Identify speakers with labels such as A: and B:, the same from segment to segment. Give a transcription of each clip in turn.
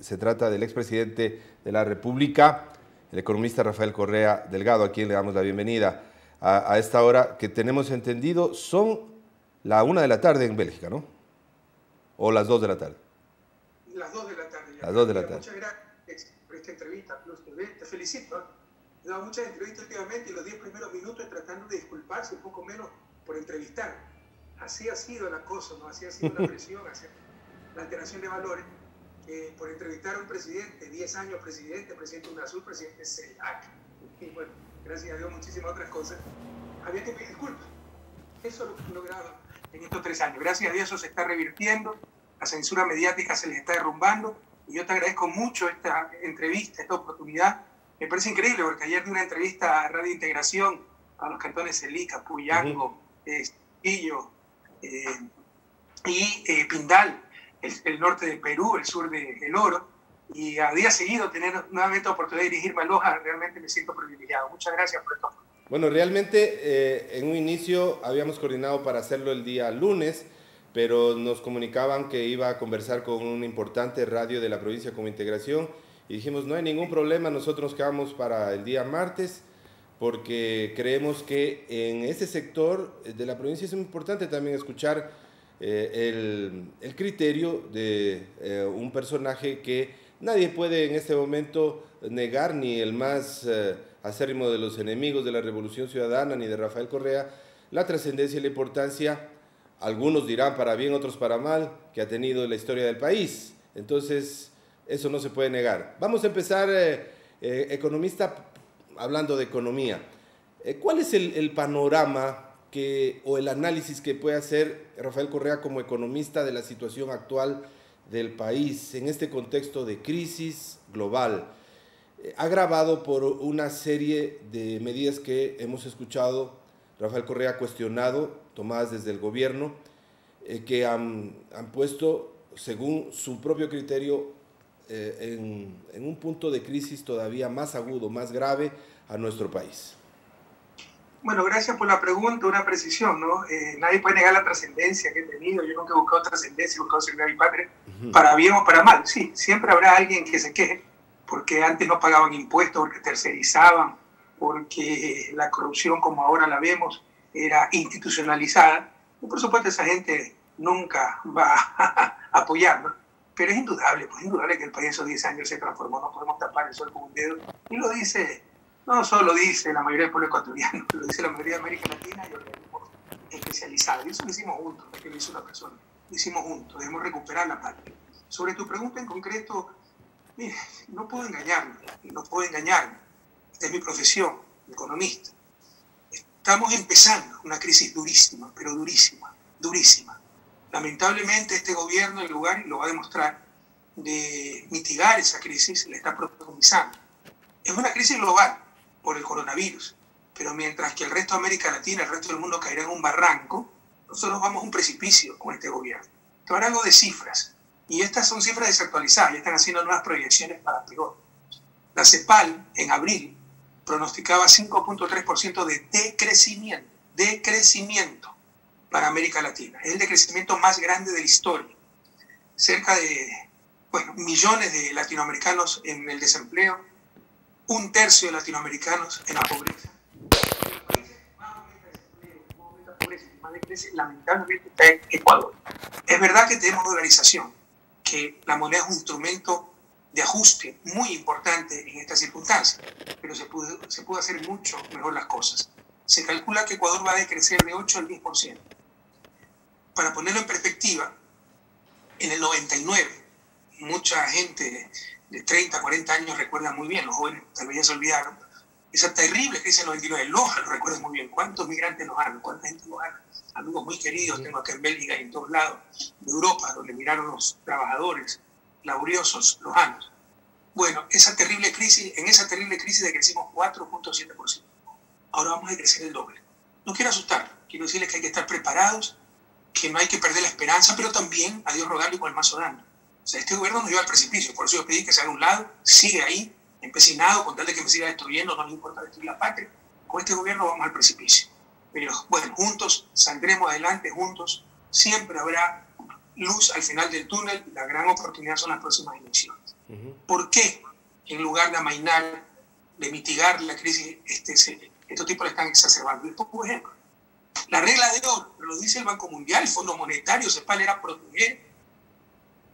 A: Se trata del expresidente de la República, el economista Rafael Correa Delgado, a quien le damos la bienvenida a, esta hora que tenemos entendido son la una de la tarde en Bélgica, ¿no? ¿O las dos de la tarde?
B: Las dos de la tarde.
A: Las dos de la tarde.
B: Muchas gracias por esta entrevista, Plus TV. Te felicito. He dado muchas entrevistas últimamente y los diez primeros minutos tratando de disculparse un poco menos por entrevistar. Así ha sido la cosa, ¿no? Así ha sido la presión, así, la alteración de valores. Eh, por entrevistar a un presidente, 10 años presidente, presidente de UNASUR, presidente de CELAC, y bueno, gracias a Dios muchísimas otras cosas, había que pedir disculpas. Eso es lo que he logrado en estos tres años. Gracias a Dios eso se está revirtiendo, la censura mediática se les está derrumbando, y yo te agradezco mucho esta entrevista, esta oportunidad. Me parece increíble porque ayer di una entrevista a Radio Integración a los cantones Celica, Puyango, Estillo eh, y eh, Pindal, el, norte de Perú, el sur de El Oro, y a día seguido tener nuevamente la oportunidad de dirigirme a Loja, realmente me siento privilegiado. Muchas gracias por esto.
A: Bueno, realmente eh, en un inicio habíamos coordinado para hacerlo el día lunes, pero nos comunicaban que iba a conversar con un importante radio de la provincia como integración y dijimos, no hay ningún problema, nosotros nos quedamos para el día martes porque creemos que en ese sector de la provincia es importante también escuchar eh, el, criterio de eh, un personaje que nadie puede en este momento negar, ni el más eh, acérrimo de los enemigos de la Revolución Ciudadana, ni de Rafael Correa, la trascendencia y la importancia, algunos dirán para bien, otros para mal, que ha tenido la historia del país. Entonces, eso no se puede negar. Vamos a empezar, economista, hablando de economía. ¿Cuál es el panorama o el análisis que puede hacer Rafael Correa como economista de la situación actual del país en este contexto de crisis global, eh, agravado por una serie de medidas que hemos escuchado, Rafael Correa ha cuestionado, tomadas desde el gobierno, eh, que han, puesto, según su propio criterio, eh, en, en un punto de crisis todavía más agudo, más grave a nuestro país.
B: Bueno, gracias por la pregunta, una precisión, ¿no? Eh, nadie puede negar la trascendencia que he tenido. Yo nunca he buscado trascendencia, he buscado servir a mi padre, para bien o para mal. Sí, siempre habrá alguien que se queje porque antes no pagaban impuestos, porque tercerizaban, porque la corrupción, como ahora la vemos, era institucionalizada. Y por supuesto, esa gente nunca va a apoyarlo. Pero es indudable, pues indudable que el país en esos 10 años se transformó. No podemos tapar el sol con un dedo. Y lo dice no solo dice la mayoría del pueblo ecuatoriano, lo dice la mayoría de América Latina y organismos especializados. Y eso lo hicimos juntos, que lo hizo una persona. Lo hicimos juntos, debemos recuperar la patria. Sobre tu pregunta en concreto, mire, no puedo engañarme, no puedo engañarme. Esta es mi profesión, economista. Estamos empezando una crisis durísima, pero durísima, durísima. Lamentablemente este gobierno, en lugar, y lo va a demostrar, de mitigar esa crisis, le está profundizando. Es una crisis global, por el coronavirus. Pero mientras que el resto de América Latina, el resto del mundo caerá en un barranco, nosotros vamos a un precipicio con este gobierno. Te algo de cifras. Y estas son cifras desactualizadas, ya están haciendo nuevas proyecciones para peor. La CEPAL en abril pronosticaba 5.3% de decrecimiento, decrecimiento para América Latina. Es el decrecimiento más grande de la historia. Cerca de, bueno, millones de latinoamericanos en el desempleo, un tercio de latinoamericanos en la pobreza. lamentablemente está en Ecuador. Es verdad que tenemos dolarización, que la moneda es un instrumento de ajuste muy importante en estas circunstancias, pero se pudo, se pudo hacer mucho mejor las cosas. Se calcula que Ecuador va a decrecer de 8 al 10%. Para ponerlo en perspectiva, en el 99, mucha gente de 30, 40 años recuerdan muy bien, los jóvenes tal vez ya se olvidaron, esa terrible crisis en 99, Loja lo recuerdan muy bien, cuántos migrantes han, cuánta gente han, amigos muy queridos tengo acá en Bélgica y en todos lados de Europa, donde miraron los trabajadores laboriosos lojanos. Bueno, esa terrible crisis, en esa terrible crisis decrecimos 4.7%. Ahora vamos a crecer el doble. No quiero asustar, quiero decirles que hay que estar preparados, que no hay que perder la esperanza, pero también a Dios rogarle con el mazo dando o sea, este gobierno nos lleva al precipicio, por eso yo pedí que se haga un lado, sigue ahí, empecinado, con tal de que me siga destruyendo, no le importa destruir la patria. Con este gobierno vamos al precipicio. Pero bueno, juntos saldremos adelante, juntos. Siempre habrá luz al final del túnel, la gran oportunidad son las próximas elecciones. ¿Por qué en lugar de amainar, de mitigar la crisis, este, estos tipos la están exacerbando? Les pongo ejemplo. La regla de oro, lo dice el Banco Mundial, el Fondo Monetario, CEPAL, era proteger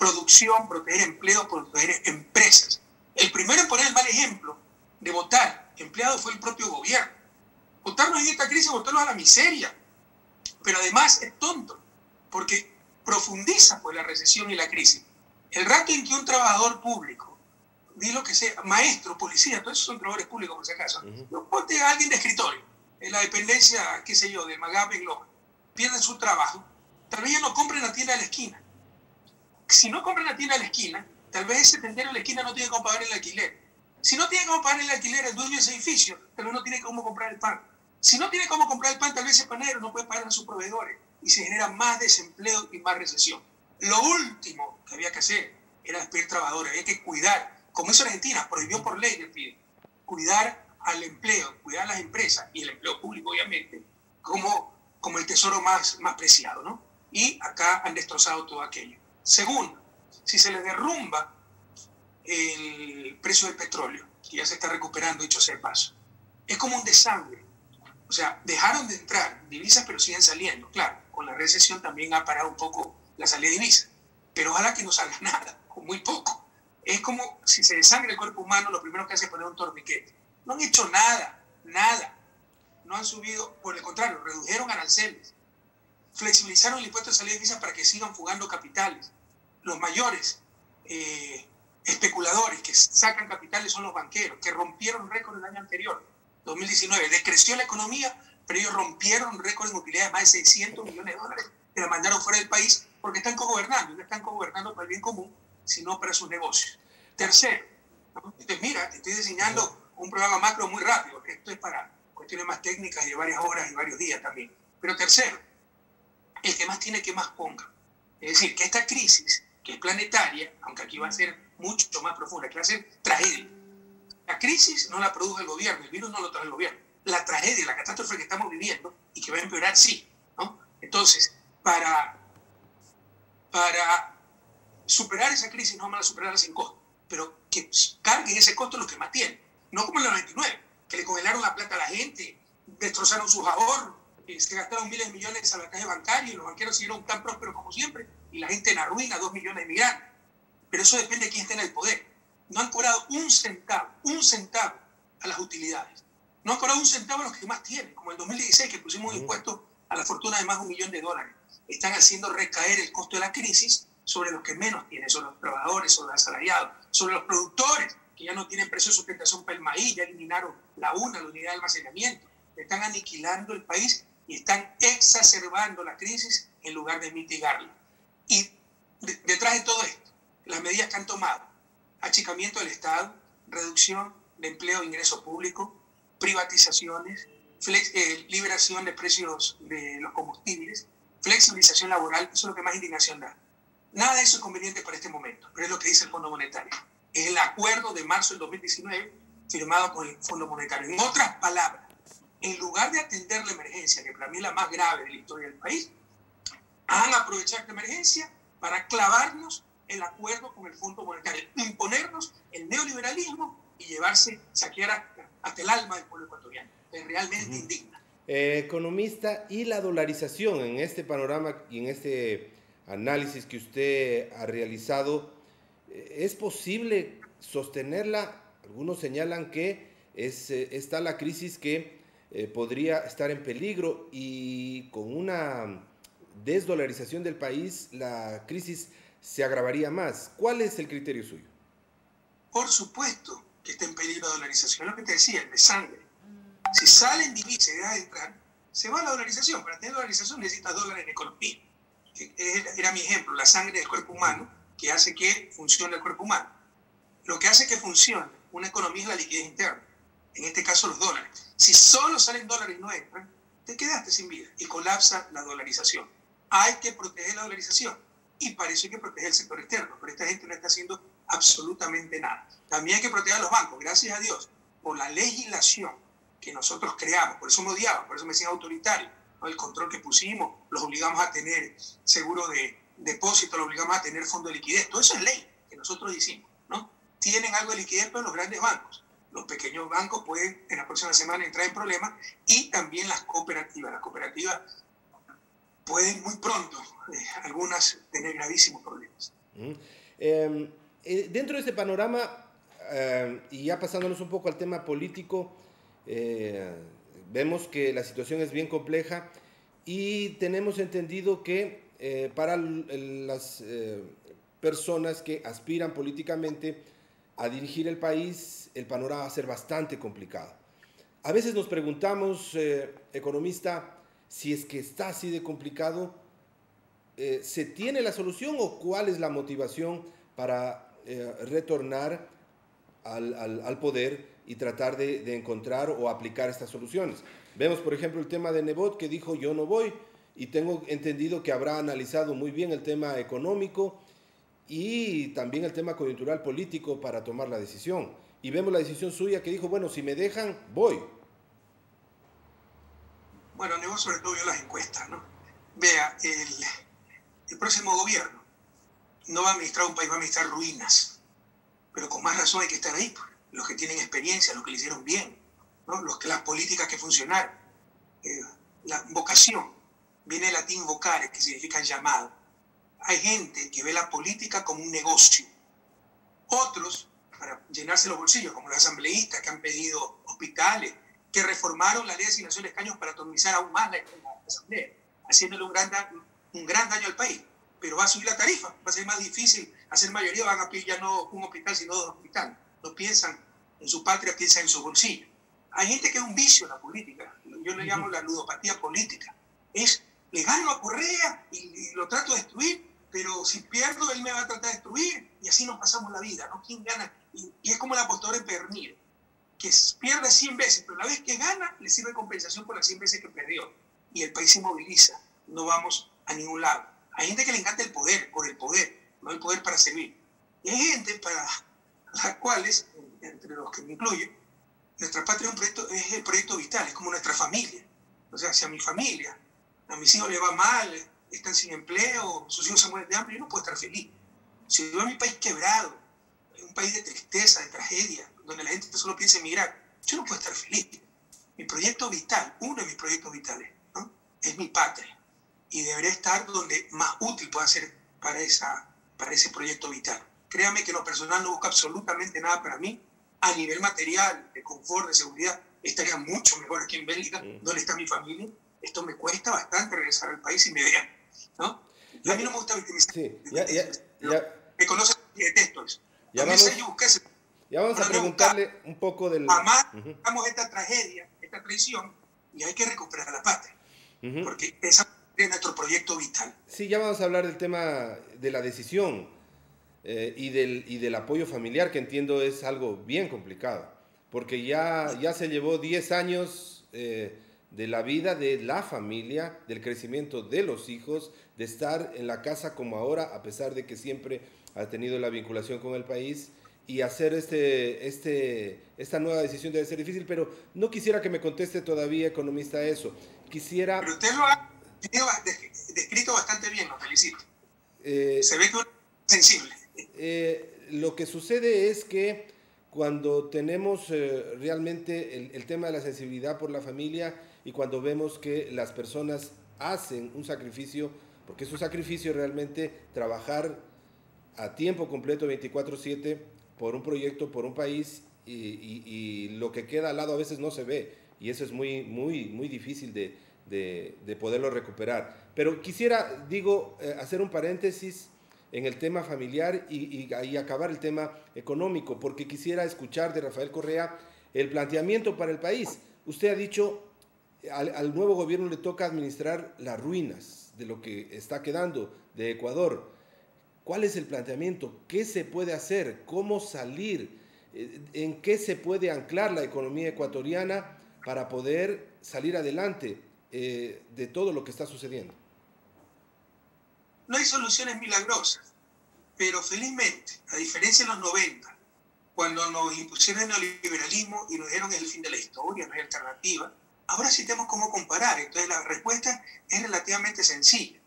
B: producción, proteger empleo, proteger empresas. El primero en poner el mal ejemplo de votar empleado fue el propio gobierno. Votarnos en esta crisis, votarlos a la miseria. Pero además es tonto, porque profundiza pues, la recesión y la crisis. El rato en que un trabajador público, di lo que sea, maestro, policía, todos esos son trabajadores públicos por si acaso, no ponte a alguien de escritorio, en la dependencia, qué sé yo, de Magabe Globo, pierden su trabajo, tal vez ya no compren la tienda de la esquina. Si no compran la tienda de la esquina, tal vez ese tendero de la esquina no tiene cómo pagar el alquiler. Si no tiene cómo pagar el alquiler, el dueño de ese edificio, tal vez no tiene cómo comprar el pan. Si no tiene cómo comprar el pan, tal vez ese panero no puede pagar a sus proveedores y se genera más desempleo y más recesión. Lo último que había que hacer era despedir trabajadores, había que cuidar, como hizo Argentina, prohibió por ley, pide, cuidar al empleo, cuidar a las empresas y el empleo público, obviamente, como, como el tesoro más, más preciado, ¿no? Y acá han destrozado todo aquello. Segundo, si se les derrumba el precio del petróleo, que ya se está recuperando, dicho sea paso, es como un desangre. O sea, dejaron de entrar divisas, pero siguen saliendo. Claro, con la recesión también ha parado un poco la salida de divisas. Pero ojalá que no salga nada, o muy poco. Es como si se desangre el cuerpo humano, lo primero que hace es poner un torniquete. No han hecho nada, nada. No han subido, por el contrario, redujeron aranceles. Flexibilizaron el impuesto de salida de divisas para que sigan fugando capitales. Los mayores eh, especuladores que sacan capitales son los banqueros, que rompieron récord el año anterior, 2019. Decreció la economía, pero ellos rompieron récord en utilidades de más de 600 millones de dólares, que la mandaron fuera del país porque están cogobernando, no están gobernando para el bien común, sino para sus negocios. Tercero, entonces mira, estoy diseñando un programa macro muy rápido, que esto es para cuestiones más técnicas y de varias horas y varios días también. Pero tercero, el que más tiene que más ponga. Es decir, que esta crisis, que es planetaria, aunque aquí va a ser mucho más profunda, que va a ser tragedia. La crisis no la produjo el gobierno, el virus no lo trae el gobierno. La tragedia, la catástrofe que estamos viviendo y que va a empeorar, sí. ¿no? Entonces, para, para superar esa crisis, no vamos a superarla sin costo, pero que carguen ese costo los que más tienen. No como en el 99, que le congelaron la plata a la gente, destrozaron sus ahorros, se gastaron miles de millones a la caja bancaria y los banqueros siguieron tan prósperos como siempre y la gente en la ruina, dos millones de migrantes. Pero eso depende de quién esté en el poder. No han cobrado un centavo, un centavo a las utilidades. No han cobrado un centavo a los que más tienen, como en 2016 que pusimos impuestos a la fortuna de más de un millón de dólares. Están haciendo recaer el costo de la crisis sobre los que menos tienen, sobre los trabajadores, sobre los asalariados, sobre los productores, que ya no tienen precio de sustentación para el maíz, ya eliminaron la UNA, la unidad de almacenamiento. Están aniquilando el país y están exacerbando la crisis en lugar de mitigarla. Y detrás de todo esto, las medidas que han tomado, achicamiento del Estado, reducción de empleo e ingreso público, privatizaciones, eh, liberación de precios de los combustibles, flexibilización laboral, eso es lo que más indignación da. Nada de eso es conveniente para este momento, pero es lo que dice el Fondo Monetario. Es el acuerdo de marzo del 2019 firmado con el Fondo Monetario. En otras palabras, en lugar de atender la emergencia, que para mí es la más grave de la historia del país, han aprovechado esta emergencia para clavarnos el acuerdo con el Fondo Monetario, imponernos el neoliberalismo y llevarse, saquear hasta el alma del pueblo ecuatoriano. Es realmente indigna.
A: Eh, economista, y la dolarización en este panorama y en este análisis que usted ha realizado, eh, ¿es posible sostenerla? Algunos señalan que es, eh, está la crisis que podría estar en peligro y con una desdolarización del país, la crisis se agravaría más. ¿Cuál es el criterio suyo?
B: Por supuesto que está en peligro la dolarización, lo que te decía, el de sangre. Si salen divisas y deja de entrar, se va la dolarización. Para tener dolarización necesitas dólares en economía. Era mi ejemplo, la sangre del cuerpo humano, que hace que funcione el cuerpo humano. Lo que hace que funcione una economía es la liquidez interna. En este caso, los dólares. Si solo salen dólares y no entran, te quedaste sin vida y colapsa la dolarización. Hay que proteger la dolarización y para eso hay que proteger el sector externo, pero esta gente no está haciendo absolutamente nada. También hay que proteger a los bancos, gracias a Dios, por la legislación que nosotros creamos, por eso me odiaban, por eso me decían autoritario, el control que pusimos, los obligamos a tener seguro de, depósito lo obligamos a tener fondo de liquidez. Todo eso es ley que nosotros hicimos, ¿no? Tienen algo de liquidez pero los grandes bancos. Los pequeños bancos pueden en la próxima semana entrar en problemas y también las cooperativas. Las cooperativas pueden muy pronto, eh, algunas, tener gravísimos problemas.
A: Em, eh, dentro de este panorama, em, y ya pasándonos un poco al tema político, eh, vemos que la situación es bien compleja y tenemos entendido que para las personas que aspiran políticamente a dirigir el país, el panorama va a ser bastante complicado. A veces nos preguntamos, economista, si es que está así de complicado, eh, ¿se tiene la solución o cuál es la motivación para eh, retornar al, poder y tratar de, encontrar o aplicar estas soluciones? Vemos, por ejemplo, el tema de Nebot que dijo yo no voy y tengo entendido que habrá analizado muy bien el tema económico y también el tema coyuntural político para tomar la decisión. Y vemos la decisión suya que dijo, bueno, si me dejan, voy.
B: Bueno, Nebo sobre todo vio las encuestas, ¿no? Vea, el, próximo gobierno no va a administrar un país, va a administrar ruinas. Pero con más razón hay que estar ahí, pues. los que tienen experiencia, los que le hicieron bien, ¿no? los que las políticas que funcionaron. Eh, la vocación, viene el latín vocare, que significa llamado. Hay gente que ve la política como un negocio. Otros, para llenarse los bolsillos, como los asambleístas que han pedido hospitales, que reformaron la ley de asignación de escaños para atomizar aún más la, Asamblea, haciéndole un gran, un gran daño al país. Pero va a subir la tarifa, va a ser más difícil hacer mayoría, van a pedir ya no un hospital, sino dos hospitales. No piensan en su patria, piensan en su bolsillo. Hay gente que es un vicio en la política, yo le llamo la ludopatía política. Es, le gano a Correa y, lo trato de destruir, pero si pierdo, él me va a tratar de destruir y así nos pasamos la vida, ¿no? ¿Quién gana? Y, es como el apostador en pernil que pierde 100 veces, pero la vez que gana le sirve compensación por las 100 veces que perdió. Y el país se moviliza, no vamos a ningún lado. Hay gente que le encanta el poder, por el poder, no el poder para servir. Y hay gente para las cuales, entre los que me incluyo, nuestra patria es, un proyecto, es el proyecto vital, es como nuestra familia. O sea, si a mi familia, a mis hijos les va mal, están sin empleo, sus hijos se mueren de hambre, yo no puedo estar feliz. Si veo a mi país quebrado, un país de tristeza, de tragedia, donde la gente solo piensa en emigrar, yo no puedo estar feliz. Mi proyecto vital, uno de mis proyectos vitales, es mi patria. Y debería estar donde más útil pueda ser para, esa, para ese proyecto vital. Créame que lo personal no busca absolutamente nada para mí. A nivel material, de confort, de seguridad, estaría mucho mejor aquí en Bélgica, donde está mi familia. Esto me cuesta bastante regresar al país y me vean. ¿no? a mí no me gusta victimizar. Sí, ya, ya, ya. Me conocen y detesto eso.
A: Ya vamos, ya vamos a preguntarle un poco del...
B: Jamás uh esta tragedia, esta traición, y hay que recuperar la patria. Porque esa es nuestro proyecto vital.
A: Sí, ya vamos a hablar del tema de la decisión eh, y, del, y del apoyo familiar, que entiendo es algo bien complicado. Porque ya, ya se llevó 10 años eh, de la vida de la familia, del crecimiento de los hijos, de estar en la casa como ahora, a pesar de que siempre ha tenido la vinculación con el país y hacer este, este, esta nueva decisión debe ser difícil, pero no quisiera que me conteste todavía, economista, eso. Quisiera...
B: Pero usted lo ha descrito bastante bien, lo felicito. Eh, Se ve que es sensible.
A: Eh, lo que sucede es que cuando tenemos eh, realmente el, el, tema de la sensibilidad por la familia y cuando vemos que las personas hacen un sacrificio, porque es un sacrificio realmente trabajar a tiempo completo 24/7 por un proyecto, por un país, y, lo que queda al lado a veces no se ve, y eso es muy, muy, muy difícil de, de, poderlo recuperar. Pero quisiera, digo, eh, hacer un paréntesis en el tema familiar y, y, acabar el tema económico, porque quisiera escuchar de Rafael Correa el planteamiento para el país. Usted ha dicho, al, al nuevo gobierno le toca administrar las ruinas de lo que está quedando de Ecuador. ¿Cuál es el planteamiento? ¿Qué se puede hacer? ¿Cómo salir? Eh, ¿En qué se puede anclar la economía ecuatoriana para poder salir adelante eh, de todo lo que está sucediendo?
B: No hay soluciones milagrosas, pero felizmente, a diferencia de los 90, cuando nos impusieron el neoliberalismo y nos dijeron el fin de la historia, no hay alternativa, ahora sí tenemos cómo comparar. Entonces la respuesta es relativamente sencilla.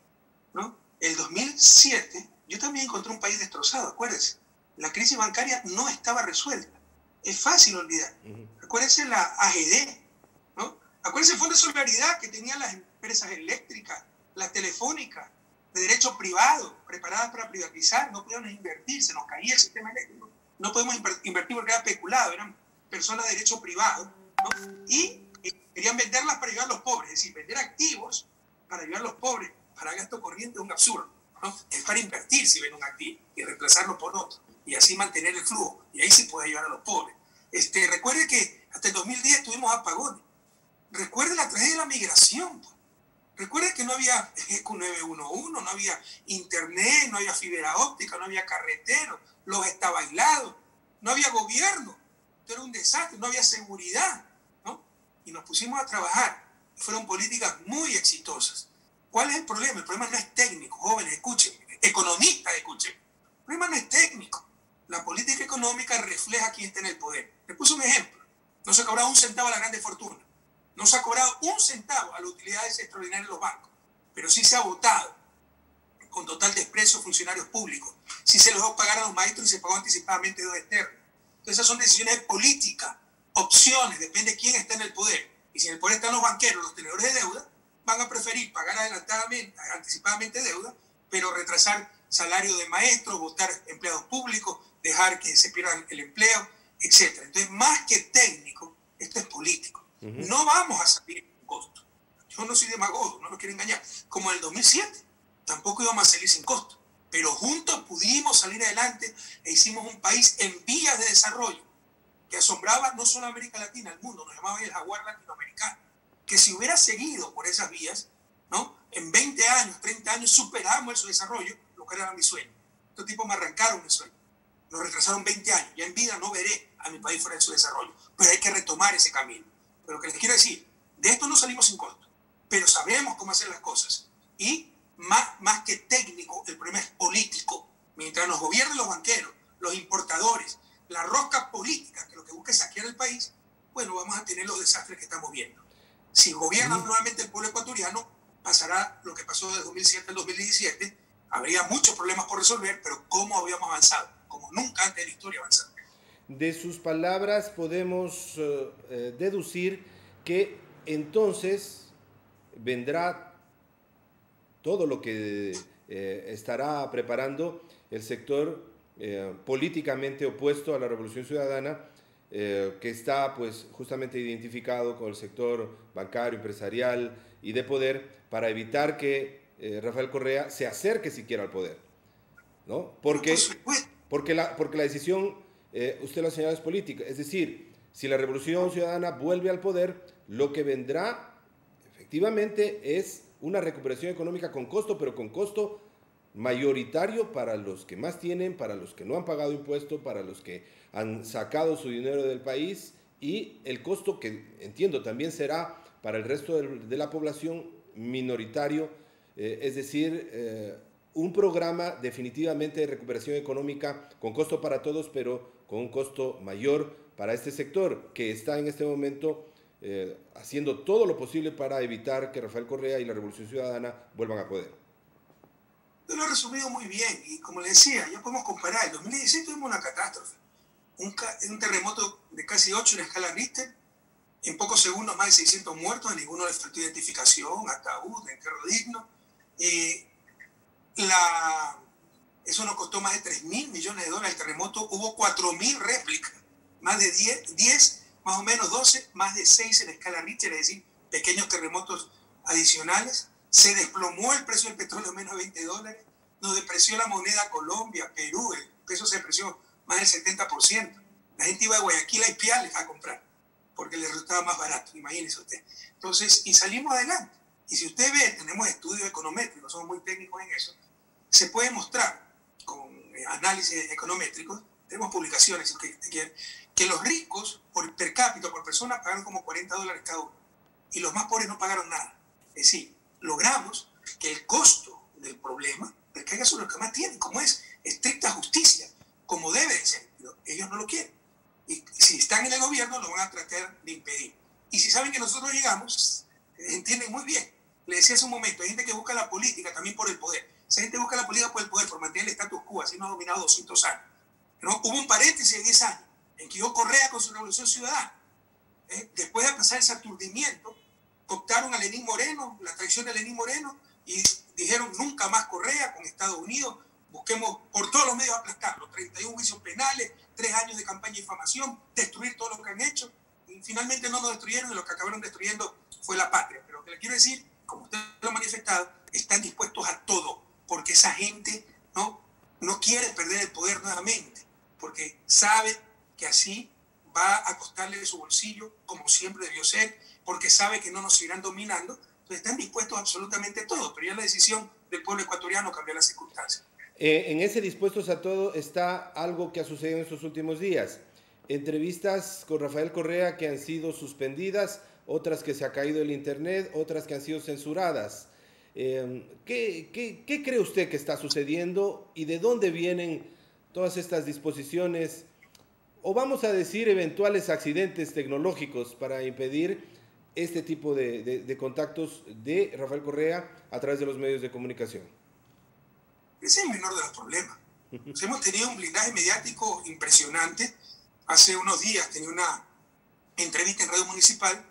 B: ¿no? el 2007, yo también encontré un país destrozado, acuérdense. La crisis bancaria no estaba resuelta. Es fácil olvidar. Acuérdense la AGD, ¿no? Acuérdense el Fondo de Solidaridad que tenían las empresas eléctricas, las telefónicas, de derecho privado, preparadas para privatizar, no podíamos invertir, se nos caía el sistema eléctrico. No podemos invertir porque era especulado, eran personas de derecho privado, ¿no? Y querían venderlas para ayudar a los pobres, es decir, vender activos para ayudar a los pobres, para gasto corriente es un absurdo. Es para invertir si ven un activo y reemplazarlo por otro y así mantener el flujo y ahí sí puede ayudar a los pobres. Este, recuerde que hasta el 2010 tuvimos apagones. Recuerde la tragedia de la migración. Pues. Recuerde que no había EQ 911, no había internet, no había fibra óptica, no había carretero, los estaba aislados, no había gobierno. Esto era un desastre, no había seguridad. ¿no? Y nos pusimos a trabajar. Fueron políticas muy exitosas. ¿Cuál es el problema? El problema no es técnico, jóvenes, escuchen, economistas, escuchen. El problema no es técnico. La política económica refleja quién está en el poder. Le puse un ejemplo. No se ha cobrado un centavo a la grande fortuna. No se ha cobrado un centavo a las utilidades extraordinarias de los bancos. Pero sí se ha votado con total desprecio funcionarios públicos. Sí se les va a pagar a los maestros y se pagó anticipadamente dos externos. Entonces esas son decisiones políticas, opciones, depende de quién está en el poder. Y si en el poder están los banqueros, los tenedores de deuda, van a preferir pagar adelantadamente, anticipadamente deuda, pero retrasar salario de maestros, votar empleados públicos, dejar que se pierdan el empleo, etc. Entonces, más que técnico, esto es político. No vamos a salir sin costo. Yo no soy demagogo, no lo quiero engañar. Como en el 2007, tampoco íbamos a salir sin costo. Pero juntos pudimos salir adelante e hicimos un país en vías de desarrollo que asombraba no solo a América Latina, al mundo, nos llamaba el jaguar latinoamericano. Que si hubiera seguido por esas vías, ¿no? en 20 años, 30 años, superamos ese desarrollo, lo que era mi sueño. Estos tipos me arrancaron mi sueño. Lo retrasaron 20 años. Ya en vida no veré a mi país fuera de su desarrollo. Pero hay que retomar ese camino. Pero lo que les quiero decir, de esto no salimos sin costo. Pero sabemos cómo hacer las cosas. Y más, más que técnico, el problema es político. Mientras nos gobiernen los banqueros, los importadores, la rosca política, que lo que busca es saquear el país, bueno, vamos a tener los desastres que estamos viendo. Si gobierna nuevamente el pueblo ecuatoriano, pasará lo que pasó de 2007 al 2017. Habría muchos problemas por resolver, pero ¿cómo habíamos avanzado? Como nunca antes en la historia avanzado.
A: De sus palabras podemos eh, eh, deducir que entonces vendrá todo lo que eh, estará preparando el sector políticamente opuesto a la Revolución Ciudadana, que está pues justamente identificado con el sector bancario, empresarial y de poder, para evitar que Rafael Correa se acerque siquiera al poder. ¿no? Porque, porque, la, porque la decisión eh, usted lo señala, es política. Es decir, si la revolución ciudadana vuelve al poder, lo que vendrá efectivamente es una recuperación económica con costo, pero con costo mayoritario para los que más tienen, para los que no han pagado impuestos, para los que han sacado su dinero del país y el costo que entiendo también será para el resto de la población minoritario, eh, es decir, eh, un programa definitivamente de recuperación económica con costo para todos, pero con un costo mayor para este sector que está en este momento eh, haciendo todo lo posible para evitar que Rafael Correa y la Revolución Ciudadana vuelvan a poder.
B: Yo lo he resumido muy bien y como le decía, ya podemos comparar. En 2016 tuvimos una catástrofe, un, un terremoto de casi 8 en escala Richter, en pocos segundos más de 600 muertos, a ninguno le faltó identificación, ataúd, entierro digno. La, eso nos costó más de 3 mil millones de dólares el terremoto. Hubo 4 mil réplicas, más de 10, 10, más o menos 12, más de 6 en escala Richter, es decir, pequeños terremotos adicionales. Se desplomó el precio del petróleo a menos de 20 dólares. Nos depreció la moneda Colombia, Perú, el peso se depreció más del 70%. La gente iba a Guayaquil a Ipiales a comprar porque le resultaba más barato, imagínese usted. Entonces, y salimos adelante. Y si usted ve, tenemos estudios econométricos, somos muy técnicos en eso, se puede mostrar con eh, análisis econométricos, tenemos publicaciones que, que los ricos por per cápita, por persona, pagaron como 40 dólares cada uno. Y los más pobres no pagaron nada. Es decir, logramos que el costo del problema recaiga sobre los que más tienen, como es estricta justicia, como debe ser. Pero ellos no lo quieren. Y si están en el gobierno, lo van a tratar de impedir. Y si saben que nosotros llegamos, entienden muy bien. Le decía hace un momento, hay gente que busca la política también por el poder Esa gente busca la política por el poder, por mantener el status quo, así no ha dominado 200 años. ¿No? Hubo un paréntesis de 10 años en que yo Correa con su revolución ciudadana, ¿eh? después de pasar ese aturdimiento, cooptaron a Lenín Moreno, la traición de Lenín Moreno, y dijeron nunca más Correa con Estados Unidos, busquemos por todos los medios aplastarlo, 31 juicios penales, tres años de campaña de difamación, destruir todo lo que han hecho, y finalmente no nos destruyeron y lo que acabaron destruyendo fue la patria. Pero lo que le quiero decir, como usted lo ha manifestado, están dispuestos a todo, porque esa gente no, no quiere perder el poder nuevamente, porque sabe que así va a costarle su bolsillo, como siempre debió ser, porque sabe que no nos irán dominando, entonces están dispuestos a absolutamente todo, pero ya la decisión del pueblo ecuatoriano cambiar las circunstancias.
A: Eh, en ese dispuestos a todo está algo que ha sucedido en estos últimos días. Entrevistas con Rafael Correa que han sido suspendidas, otras que se ha caído el internet, otras que han sido censuradas. Eh, ¿qué, qué, qué cree usted que está sucediendo y de dónde vienen todas estas disposiciones o vamos a decir eventuales accidentes tecnológicos para impedir este tipo de, contactos de Rafael Correa a través de los medios de comunicación?
B: Ese es el menor de los problemas. hemos tenido un blindaje mediático impresionante. Hace unos días tenía una entrevista en Radio Municipal.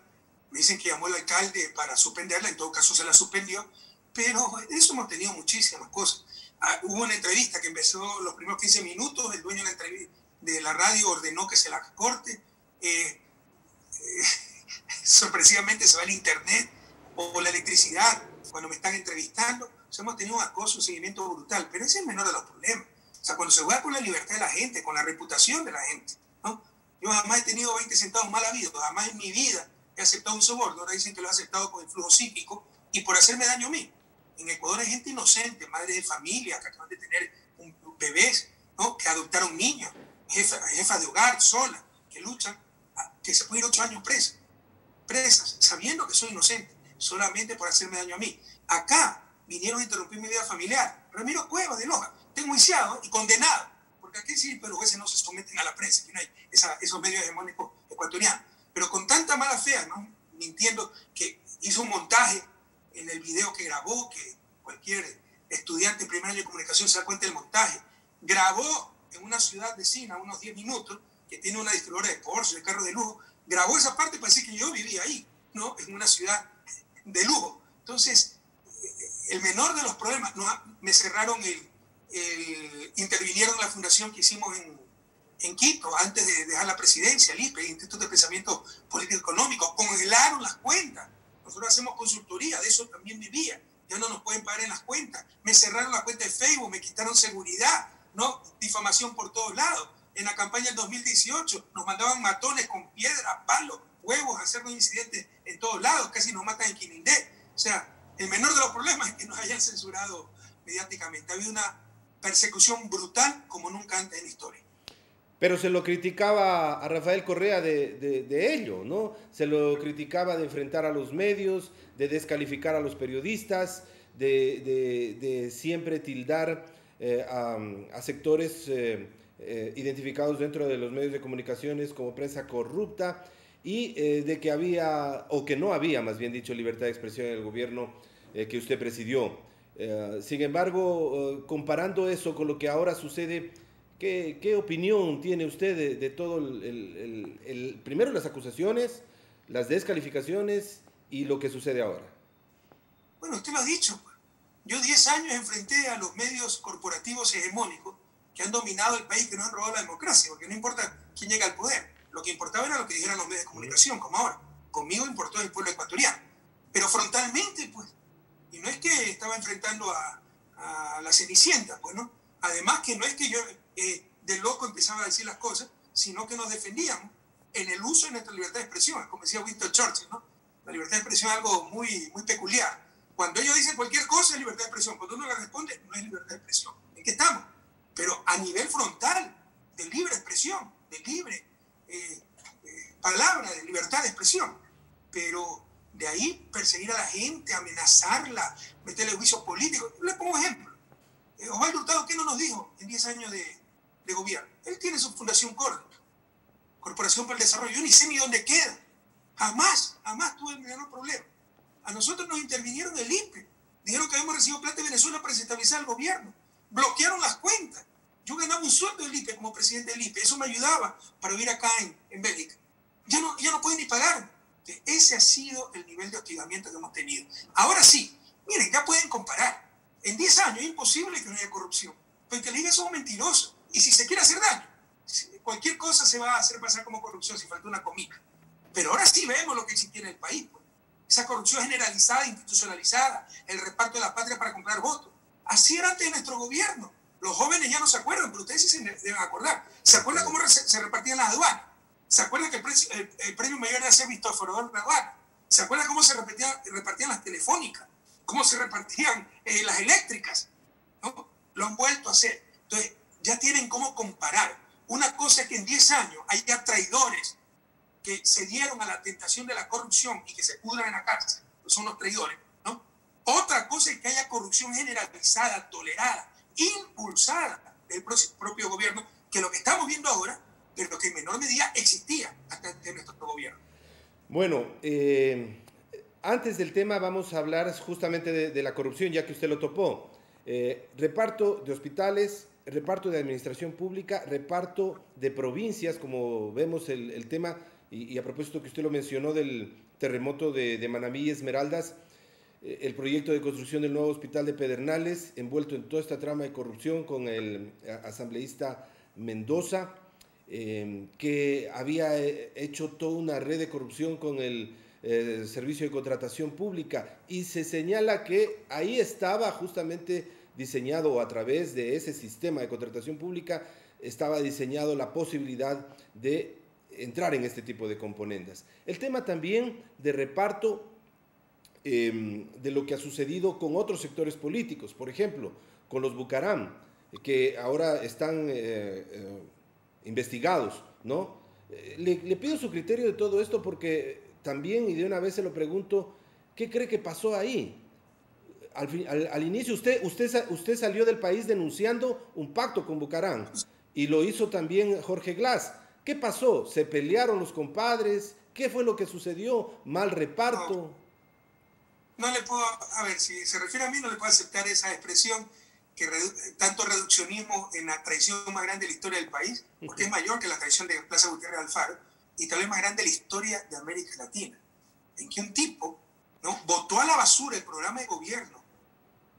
B: Me dicen que llamó el alcalde para suspenderla, en todo caso se la suspendió. Pero eso hemos tenido muchísimas cosas. Ah, hubo una entrevista que empezó los primeros 15 minutos, el dueño de la de la radio ordenó que se la corte. Eh, eh, sorpresivamente se va el internet o la electricidad cuando me están entrevistando. Sea, hemos tenido un acoso, un seguimiento brutal, pero ese es el menor de los problemas. O sea, cuando se juega con la libertad de la gente, con la reputación de la gente. ¿no? Yo jamás he tenido 20 centavos mal habidos, jamás en mi vida he aceptado un soborno. Ahora dicen que lo he aceptado con el flujo psíquico y por hacerme daño a mí. En Ecuador hay gente inocente, madres de familia que acaban de tener un, bebés, ¿no? que adoptaron niños jefas de hogar sola que luchan, que se pueden ir ocho años presas, presas, sabiendo que soy inocente, solamente por hacerme daño a mí. Acá vinieron a interrumpir mi vida familiar. Ramiro Cuevas de Loja, tengo juiciado y condenado, porque aquí sí, pero los jueces no se someten a la prensa, que no hay esos medios hegemónicos ecuatorianos. Pero con tanta mala fe, ¿no? mintiendo, que hizo un montaje en el video que grabó, que cualquier estudiante primario de comunicación se da cuenta del montaje, grabó en una ciudad vecina, unos 10 minutos, que tiene una distribuidora de Porsche, de carro de lujo, grabó esa parte para decir que yo vivía ahí, ¿no? En una ciudad de lujo. Entonces, el menor de los problemas, me cerraron el, intervinieron la fundación que hicimos en, en Quito antes de dejar la presidencia, el IPE, el Instituto de Pensamiento Político Económico, congelaron las cuentas. Nosotros hacemos consultoría, de eso también vivía. Ya no nos pueden pagar en las cuentas. Me cerraron la cuenta de Facebook, me quitaron seguridad, ¿no? Difamación por todos lados. En la campaña del 2018 nos mandaban matones con piedra, palos, huevos, hacernos incidentes en todos lados, casi nos matan en Quinindé. O sea, el menor de los problemas es que nos hayan censurado mediáticamente. Ha habido una persecución brutal como nunca antes en la historia.
A: Pero se lo criticaba a Rafael Correa de, ello, ¿no? Se lo criticaba de enfrentar a los medios, de descalificar a los periodistas, de, de siempre tildar eh, a, sectores eh, eh, identificados dentro de los medios de comunicaciones como prensa corrupta y de que había, o que no había, más bien dicho, libertad de expresión en el gobierno que usted presidió. sin embargo, comparando eso con lo que ahora sucede, ¿qué, qué opinión tiene usted de, todo el, el, primero las acusaciones, las descalificaciones y lo que sucede ahora?
B: Bueno, usted lo ha dicho, pues. Yo 10 años enfrenté a los medios corporativos hegemónicos que han dominado el país, que no han robado la democracia, porque no importa quién llega al poder. Lo que importaba era lo que dijeran los medios de comunicación, como ahora. Conmigo importó el pueblo ecuatoriano. Pero frontalmente, pues. Y no es que estaba enfrentando a, la Cenicienta, pues, ¿no? Además que no es que yo eh, de loco empezaba a decir las cosas, sino que nos defendíamos en el uso de nuestra libertad de expresión, como decía Winston Churchill, ¿no? La libertad de expresión es algo muy, muy peculiar cuando ellos dicen cualquier cosa es libertad de expresión. Cuando uno le responde, no es libertad de expresión. ¿En qué estamos? Pero a nivel frontal, de libre expresión, de libre eh, eh, palabra, de libertad de expresión. Pero de ahí perseguir a la gente, amenazarla, meterle juicio político. Le pongo ejemplo. Eh, Osvaldo Hurtado, ¿qué no nos dijo en 10 años de, de, gobierno? Él tiene su fundación corta, Corporación para el Desarrollo. Yo ni sé ni dónde queda. Jamás, jamás tuve el menor problema. A nosotros nos intervinieron el IPE. Dijeron que habíamos recibido plata de Venezuela para desestabilizar el gobierno. Bloquearon las cuentas. Yo ganaba un sueldo del IPE como presidente del IPE. Eso me ayudaba para vivir acá en, en Bélgica. Ya no, ya no pueden ni pagar. Ese ha sido el nivel de hostigamiento que hemos tenido. Ahora sí, miren, ya pueden comparar. En 10 años es imposible que no haya corrupción. Porque la liga son mentirosos. Y si se quiere hacer daño, cualquier cosa se va a hacer pasar como corrupción si falta una comida. Pero ahora sí vemos lo que existía en el país. Pues. Esa corrupción generalizada, institucionalizada, el reparto de la patria para comprar votos. Así era antes de nuestro gobierno. Los jóvenes ya no se acuerdan, pero ustedes sí se deben acordar. ¿Se acuerdan cómo se repartían las aduanas? ¿Se acuerdan que el, premio mayor era ser visto a de aduana? ¿Se acuerdan cómo se repartían, repartían las telefónicas? ¿Cómo se repartían eh, las eléctricas? ¿No? Lo han vuelto a hacer. Entonces, ya tienen cómo comparar. Una cosa es que en 10 años haya traidores que se dieron a la tentación de la corrupción y que se pudran en la cárcel, pues son los traidores, ¿no? Otra cosa es que haya corrupción generalizada, tolerada, impulsada del propio gobierno, que lo que estamos viendo ahora, pero que en menor medida existía hasta en nuestro gobierno.
A: Bueno, eh, antes del tema vamos a hablar justamente de, la corrupción, ya que usted lo topó. Eh, reparto de hospitales, reparto de administración pública, reparto de provincias, como vemos el, tema, y, a propósito que usted lo mencionó del terremoto de, de y Esmeraldas, eh, el proyecto de construcción del nuevo hospital de Pedernales, envuelto en toda esta trama de corrupción con el asambleísta Mendoza, em, que había eh, hecho toda una red de corrupción con el eh, servicio de contratación pública y se señala que ahí estaba justamente diseñado a través de ese sistema de contratación pública, estaba diseñado la posibilidad de entrar en este tipo de componentes. El tema también de reparto em, de lo que ha sucedido con otros sectores políticos, por ejemplo, con los Bucaram, que ahora están eh, investigados, ¿no? Eh, le, pido su criterio de todo esto porque también, y de una vez se lo pregunto, ¿qué cree que pasó ahí? al, inicio usted, usted, usted salió del país denunciando un pacto con Bucarán y lo hizo también Jorge Glass. ¿Qué pasó? ¿Se pelearon los compadres? ¿Qué fue lo que sucedió? ¿Mal reparto?
B: No, le puedo, a ver, si se refiere a mí, no le puedo aceptar esa expresión que tanto reduccionismo en la traición más grande de la historia del país, porque es mayor que la traición de Plaza Gutiérrez Alfaro, y tal vez más grande de la historia de América Latina, en que un tipo ¿no? votó a la basura el programa de gobierno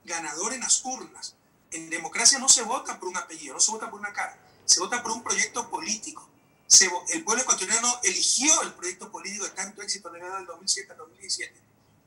B: ganador en las urnas. En democracia no se vota por un apellido, no se vota por una cara, se vota por un proyecto político. el pueblo ecuatoriano eligió el proyecto político de tanto éxito en el del 2007 al 2017.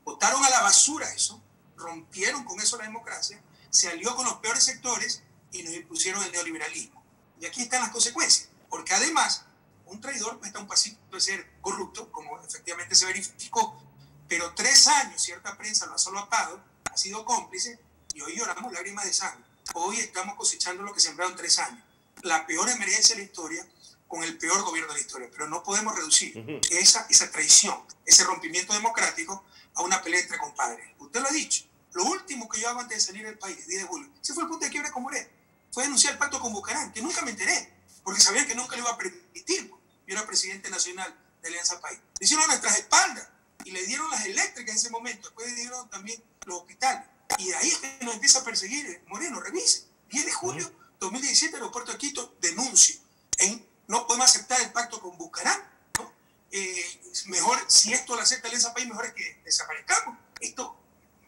B: Votaron a la basura eso, rompieron con eso la democracia, se alió con los peores sectores y nos impusieron el neoliberalismo. Y aquí están las consecuencias, porque además un traidor está un pasito de ser corrupto, como efectivamente se verificó, pero tres años cierta prensa lo ha solapado, ha sido cómplice y hoy lloramos lágrimas de sangre. Hoy estamos cosechando lo que sembraron tres años. La peor emergencia de la historia con el peor gobierno de la historia. Pero no podemos reducir esa, esa traición, ese rompimiento democrático a una pelea entre compadres. Usted lo ha dicho. Lo último que yo hago antes de salir del país, 10 de julio, ese fue el punto de quiebre con Moré. Fue denunciar el pacto con Bucarán, que nunca me enteré, porque sabían que nunca le iba a permitir. Yo era presidente nacional de Alianza País. Le hicieron a nuestras espaldas y le dieron las eléctricas en ese momento. Después le dieron también los hospitales. Y de ahí es que nos empieza a perseguir Moreno, revise. 10 de julio 2017, aeropuerto de Quito, denuncio. En, no podemos aceptar el pacto con Bucarán. ¿no? Eh, mejor, si esto lo acepta Alianza País, mejor es que desaparezcamos. Esto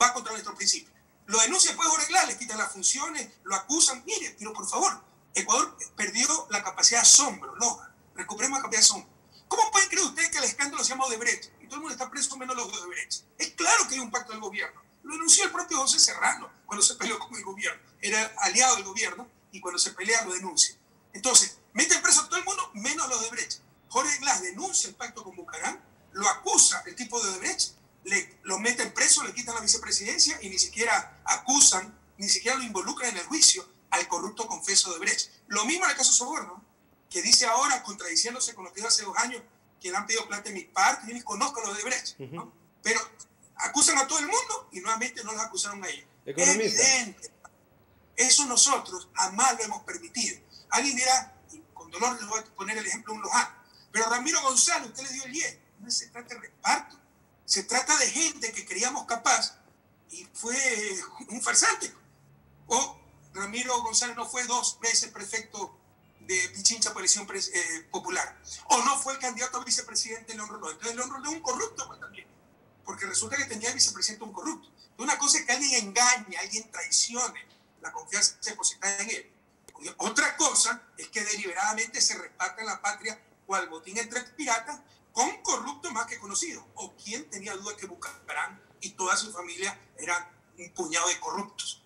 B: va contra nuestro principio. Lo denuncia después arreglar, le quitan las funciones, lo acusan. Mire, pero por favor, Ecuador perdió la capacidad de asombro, no, recuperemos la capacidad de asombro. ¿Cómo pueden creer ustedes que el escándalo se llama Odebrecht y todo el mundo está preso menos los de Odebrecht? Es claro que hay un pacto del gobierno. Lo denunció el propio José Serrano cuando se peleó con el gobierno. Era aliado del gobierno y cuando se pelea lo denuncia. Entonces, meten preso a todo el mundo menos los de Brecht. Jorge Glass denuncia el pacto con Bucarán, lo acusa el tipo de Odebrecht, le, lo meten preso, le quitan la vicepresidencia y ni siquiera acusan, ni siquiera lo involucran en el juicio al corrupto confeso de Brecht. Lo mismo en el caso Soborno, que dice ahora, contradiciéndose con lo que dijo hace dos años, que le han pedido plata en mi parte, yo ni conozco a los de Brecht. Pero acusan a todo el mundo y nuevamente no los acusaron a ellos. Evidente. Eso nosotros jamás lo hemos permitido. Alguien dirá, con dolor les voy a poner el ejemplo de un Lojano, pero Ramiro González, usted le dio el 10. No se trata de reparto, se trata de gente que creíamos capaz y fue un farsante. O Ramiro González no fue dos veces prefecto de Pichincha por elección eh, popular. O no fue el candidato a vicepresidente León Rolón. Entonces León Rolón es un corrupto pues, también. Porque resulta que tenía vicepresidente un corrupto. Una cosa es que alguien engañe, alguien traicione la confianza depositada en él. Otra cosa es que deliberadamente se reparta en la patria cual botín entre piratas con corruptos más que conocidos. O quien tenía duda que Bucaramanga y toda su familia eran un puñado de corruptos.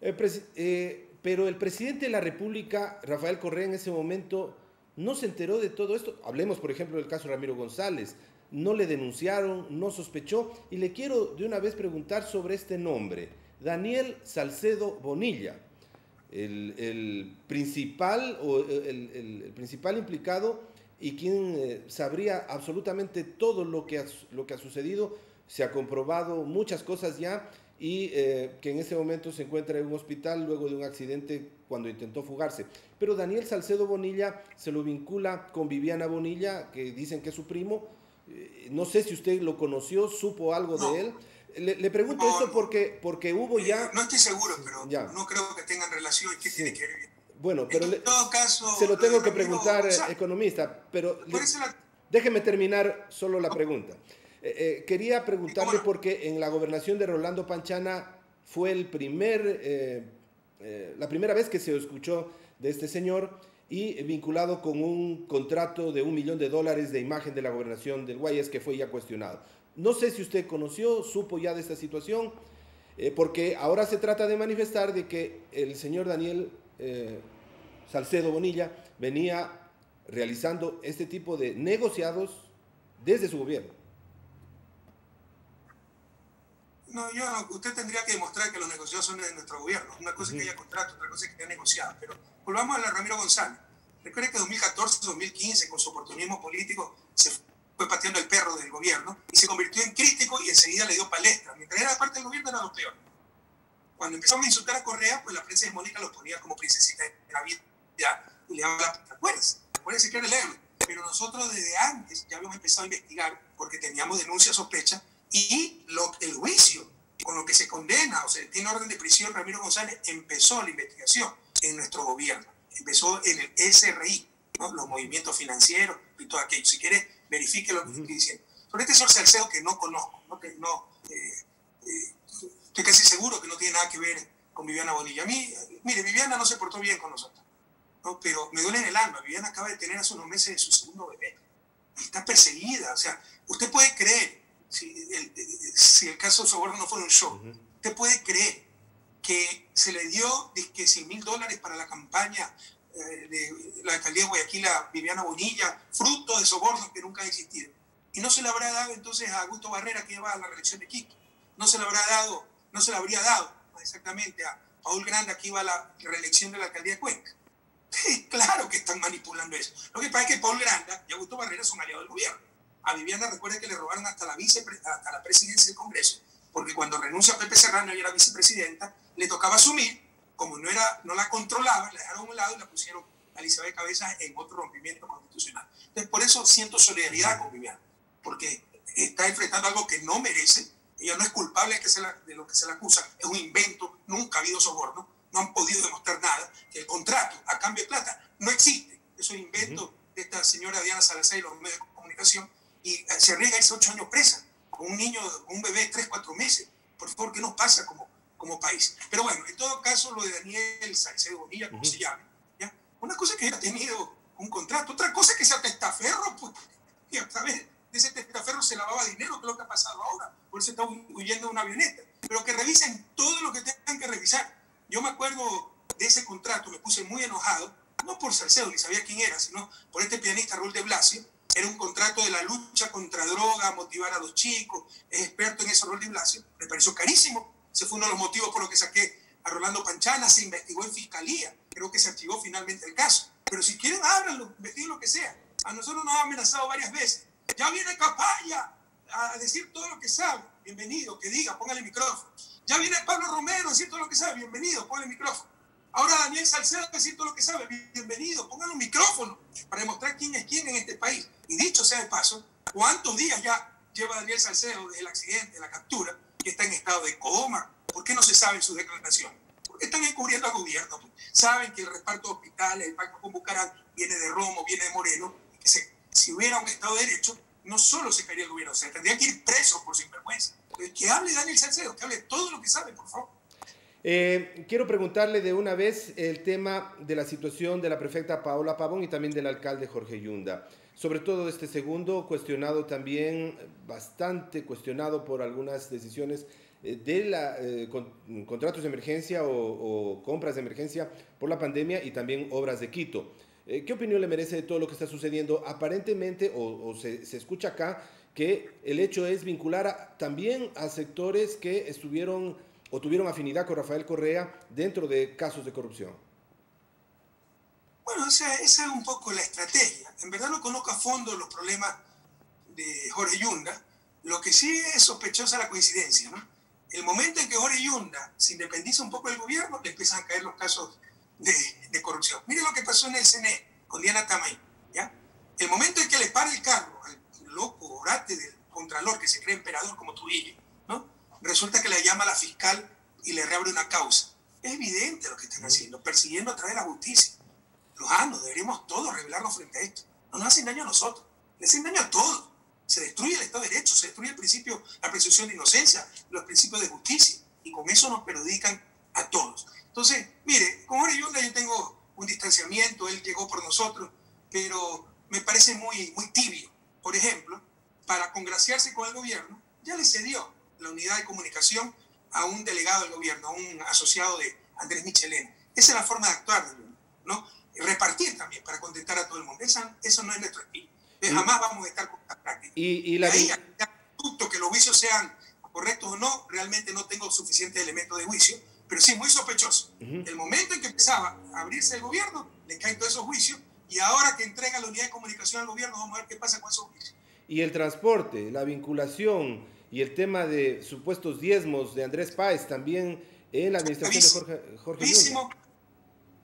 A: Eh, pero el presidente de la República, Rafael Correa, en ese momento no se enteró de todo esto. Hablemos, por ejemplo, del caso Ramiro González. No le denunciaron, no sospechó. Y le quiero de una vez preguntar sobre este nombre. Daniel Salcedo Bonilla, el, principal, o el, principal implicado y quien eh, sabría absolutamente todo lo que, lo que ha sucedido. Se ha comprobado muchas cosas ya y eh, que en ese momento se encuentra en un hospital luego de un accidente cuando intentó fugarse. Pero Daniel Salcedo Bonilla se lo vincula con Viviana Bonilla, que dicen que es su primo. Eh, no sé si usted lo conoció, supo algo de él. Le, pregunto esto porque, porque hubo ya...
B: No estoy seguro, pero ya. no creo que tengan relación. ¿Qué tiene que ver?
A: Bueno, pero en todo caso, se lo tengo que preguntar, economista, pero déjeme terminar solo la pregunta. Eh, eh, quería preguntarle porque en la gobernación de Rolando Panchana fue el primer, eh, la primera vez que se escuchó de este señor y vinculado con un contrato de un millón de dólares de imagen de la gobernación del Guayas que fue ya cuestionado. No sé si usted conoció, supo ya de esta situación, porque ahora se trata de manifestar de que el señor Daniel Salcedo Bonilla venía realizando este tipo de negociados desde su gobierno.
B: No, yo, usted tendría que demostrar que los negociados son de nuestro gobierno. Una cosa es que haya contrato, otra cosa es que haya negociado. Pero volvamos a la Ramiro González. Recuerde que 2014-2015, con su oportunismo político, se fue pateando el perro del gobierno y se convirtió en crítico y enseguida le dio palestra. Mientras era parte del gobierno era lo peor. Cuando empezamos a insultar a Correa, pues la prensa hegemónica los ponía como princesita de la vida y le daba la... Acuérdense, acuérdense que era el héroe. Pero nosotros desde antes ya habíamos empezado a investigar porque teníamos denuncias, sospechas y lo, el juicio con lo que se condena o se tiene orden de prisión Ramiro González empezó la investigación en nuestro gobierno, empezó en el SRI, los movimientos financieros y todo aquello. Si quiere, verifique lo que estoy diciendo. Sobre este señor Salcedo que no conozco, no, que no eh, eh, estoy casi seguro que no tiene nada que ver con Viviana Bonilla. A mí, mire, Viviana no se portó bien con nosotros, ¿no? pero me duele en el alma. Viviana acaba de tener hace unos meses su segundo bebé. Está perseguida, o sea, usted puede creer si el, caso de Soborno no fuera un show, ¿usted puede creer que se le dio que 100 mil dólares para la campaña eh, de la alcaldía de Guayaquil a Viviana Bonilla, fruto de sobornos que nunca ha existido? Y no se le habrá dado entonces a Augusto Barrera que iba a la reelección de Quito. No se le habrá dado, no se le habría dado exactamente a Paul Granda que iba a la reelección de la alcaldía de Cuenca. claro que están manipulando eso. Lo que pasa es que Paul Granda y Augusto Barrera son aliados del gobierno. A Viviana recuerde que le robaron hasta la, vice, hasta la presidencia del Congreso, porque cuando renuncia a Pepe Serrano y era vicepresidenta, le tocaba asumir, como no, era, no la controlaba, la dejaron a un lado y la pusieron a Elizabeth Cabezas en otro rompimiento constitucional. Entonces, por eso siento solidaridad con Viviana, porque está enfrentando algo que no merece, ella no es culpable de lo que se le acusa, es un invento, nunca ha habido soborno, no han podido demostrar nada, que el contrato a cambio de plata no existe, eso es invento de esta señora Diana Salazar y los medios de comunicación, y se arriesga a irse ocho años presa, con un niño, un bebé de tres, cuatro meses. Por favor, ¿qué nos pasa como, como país? Pero bueno, en todo caso, lo de Daniel Salcedo Bonilla, como se llame, ¿ya? una cosa es que haya tenido un contrato, otra cosa es que sea testaferro, pues, y a través de ese testaferro se lavaba dinero, que es lo que ha pasado ahora, por eso está huyendo de una avioneta. Pero que revisen todo lo que tengan que revisar. Yo me acuerdo de ese contrato, me puse muy enojado, no por Salcedo, ni sabía quién era, sino por este pianista Raúl de Blasio, era un contrato de la lucha contra droga, motivar a los chicos, es experto en ese rol de Blasio, me pareció carísimo. Ese fue uno de los motivos por los que saqué a Rolando Panchana, se investigó en fiscalía, creo que se archivó finalmente el caso. Pero si quieren, háganlo, investiguen lo que sea. A nosotros nos ha amenazado varias veces. Ya viene Capaya a decir todo lo que sabe. Bienvenido, que diga, póngale el micrófono. Ya viene Pablo Romero todo lo que sabe. Bienvenido, póngale el micrófono. Ahora Daniel Salcedo todo lo que sabe. Bienvenido, póngale un micrófono para demostrar quién es quién en este país. Y dicho sea de paso, ¿cuántos días ya lleva Daniel Salcedo desde el accidente, la captura? que está en estado de coma? ¿Por qué no se saben sus declaraciones? Porque están encubriendo al gobierno. Saben que el reparto de hospitales, el pacto con Bucarán, viene de Romo, viene de Moreno, que si hubiera un Estado de Derecho, no solo se caería el gobierno, se tendría que ir preso por sinvergüenza. Pues, que hable Daniel Salcedo, que hable todo lo que sabe, por favor.
A: Eh, quiero preguntarle de una vez el tema de la situación de la prefecta Paola Pavón y también del alcalde Jorge Yunda. Sobre todo este segundo, cuestionado también, bastante cuestionado por algunas decisiones eh, de la, eh, contratos de emergencia o, compras de emergencia por la pandemia y también obras de Quito. ¿Qué opinión le merece de todo lo que está sucediendo? Aparentemente, o, se, se, escucha acá, que el hecho es vincular también a sectores que estuvieron o tuvieron afinidad con Rafael Correa dentro de casos de corrupción?
B: Bueno, esa, es un poco la estrategia. En verdad no conozco a fondo los problemas de Jorge Yunda. Lo que sí es sospechosa la coincidencia, ¿no? El momento en que Jorge Yunda se independiza un poco del gobierno, le empiezan a caer los casos de, de corrupción. Mire lo que pasó en el CNE con Diana Tamay, ¿ya? El momento en que le para el carro loco orate del contralor que se cree emperador como tú dices, ¿no? resulta que le llama a la fiscal y le reabre una causa. Es evidente lo que están haciendo, persiguiendo a través de la justicia. Los anos, deberíamos todos revelarnos frente a esto. No nos hacen daño a nosotros, le hacen daño a todos. Se destruye el Estado de Derecho, se destruye el principio, la presunción de inocencia, los principios de justicia. Y con eso nos perjudican a todos. Entonces, mire, con Yunda yo tengo un distanciamiento, él llegó por nosotros, pero me parece muy, muy tibio. Por ejemplo, para congraciarse con el gobierno, ya le cedió la unidad de comunicación a un delegado del gobierno, a un asociado de Andrés Michelena. Esa es la forma de actuar, ¿no? repartir también para contentar a todo el mundo. eso no es nuestro estilo. jamás vamos a estar con esta práctica. Y, la ahí, que los juicios sean correctos o no, realmente no tengo suficiente elemento de juicio, pero sí muy sospechoso. El momento en que empezaba a abrirse el gobierno, le caen todos esos juicios, y ahora que entrega la unidad de comunicación al gobierno, vamos a ver qué pasa con esos juicios.
A: Y el transporte, la vinculación, y el tema de supuestos diezmos de Andrés Páez también en la administración de Jorge, Jorge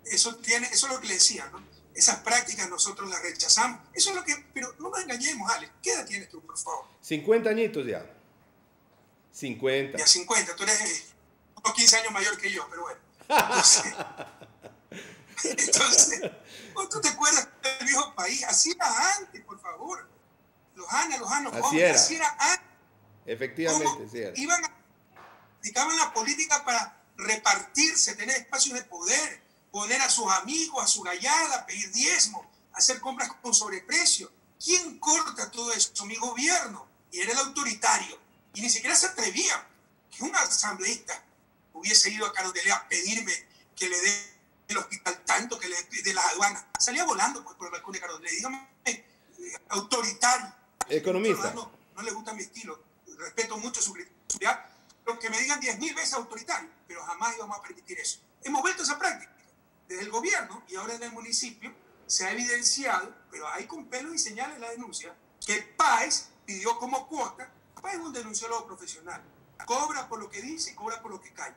B: Eso, tiene, eso es lo que le decía, ¿no? Esas prácticas nosotros las rechazamos. Eso es lo que, pero no nos engañemos, Ale. ¿Qué edad tienes tú, por favor?
A: 50 añitos ya. 50.
B: Ya 50, tú eres unos 15 años mayor que yo, pero bueno. Entonces, ¿tú te acuerdas del viejo país? Así era antes, por favor. Los años,
A: así, era. así era antes. Efectivamente, sí.
B: Iban a, dedicaban la política para repartirse, tener espacios de poder, poner a sus amigos, a su gallada, pedir diezmo, hacer compras con sobreprecio. ¿Quién corta todo eso? Mi gobierno. Y era el autoritario. Y ni siquiera se atrevía que un asambleísta hubiese ido a Carondelet a pedirme que le dé el hospital tanto que le de las aduanas. Salía volando pues, por el balcón de Carondelet. Dígame, eh, autoritario.
A: Economista.
B: No, no le gusta mi estilo respeto mucho su credibilidad, pero que me digan 10.000 veces autoritario, pero jamás íbamos a permitir eso. Hemos vuelto a esa práctica. Desde el gobierno y ahora en el municipio se ha evidenciado, pero hay con pelos y señales la denuncia, que PAES pidió como cuota, PAES es un denunciólogo profesional, cobra por lo que dice y cobra por lo que cae.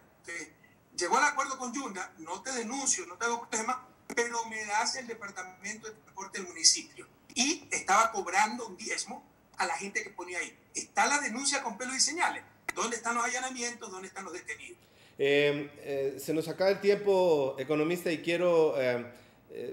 B: Llegó al acuerdo con Yunda, no te denuncio, no te hago problema, pero me das el departamento de transporte del municipio. Y estaba cobrando un diezmo a la gente que ponía ahí. Está la denuncia con pelo y señales. ¿Dónde están los allanamientos? ¿Dónde están los detenidos?
A: Eh, eh, se nos acaba el tiempo, economista, y quiero eh,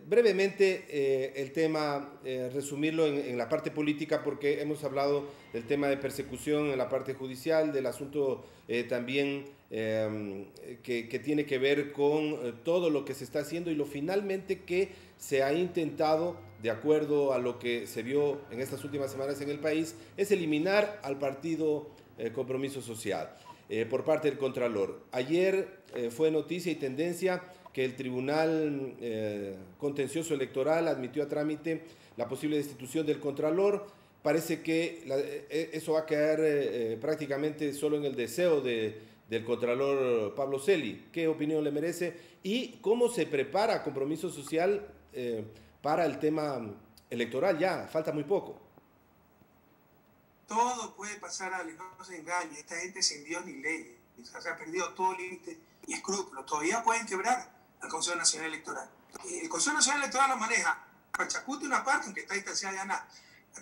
A: brevemente el tema resumirlo en, la parte política, porque hemos hablado del tema de persecución en la parte judicial, del asunto también que, que, tiene que ver con todo lo que se está haciendo y lo finalmente que se ha intentado de acuerdo a lo que se vio en estas últimas semanas en el país, es eliminar al partido eh, Compromiso Social eh, por parte del Contralor. Ayer eh, fue noticia y tendencia que el Tribunal Contencioso Electoral admitió a trámite la posible destitución del Contralor. Parece que eso va a caer prácticamente solo en el deseo de, del Contralor Pablo Celi. ¿Qué opinión le merece? ¿Y cómo se prepara Compromiso Social? para el tema electoral ya, falta muy poco.
B: Todo puede pasar, Ale, no se engañe, esta gente sin Dios ni ley, se ha perdido todo límite y escrúpulo, todavía pueden quebrar al Consejo Nacional Electoral. El Consejo Nacional Electoral lo maneja Pachacute una parte, aunque está distanciada de Ana,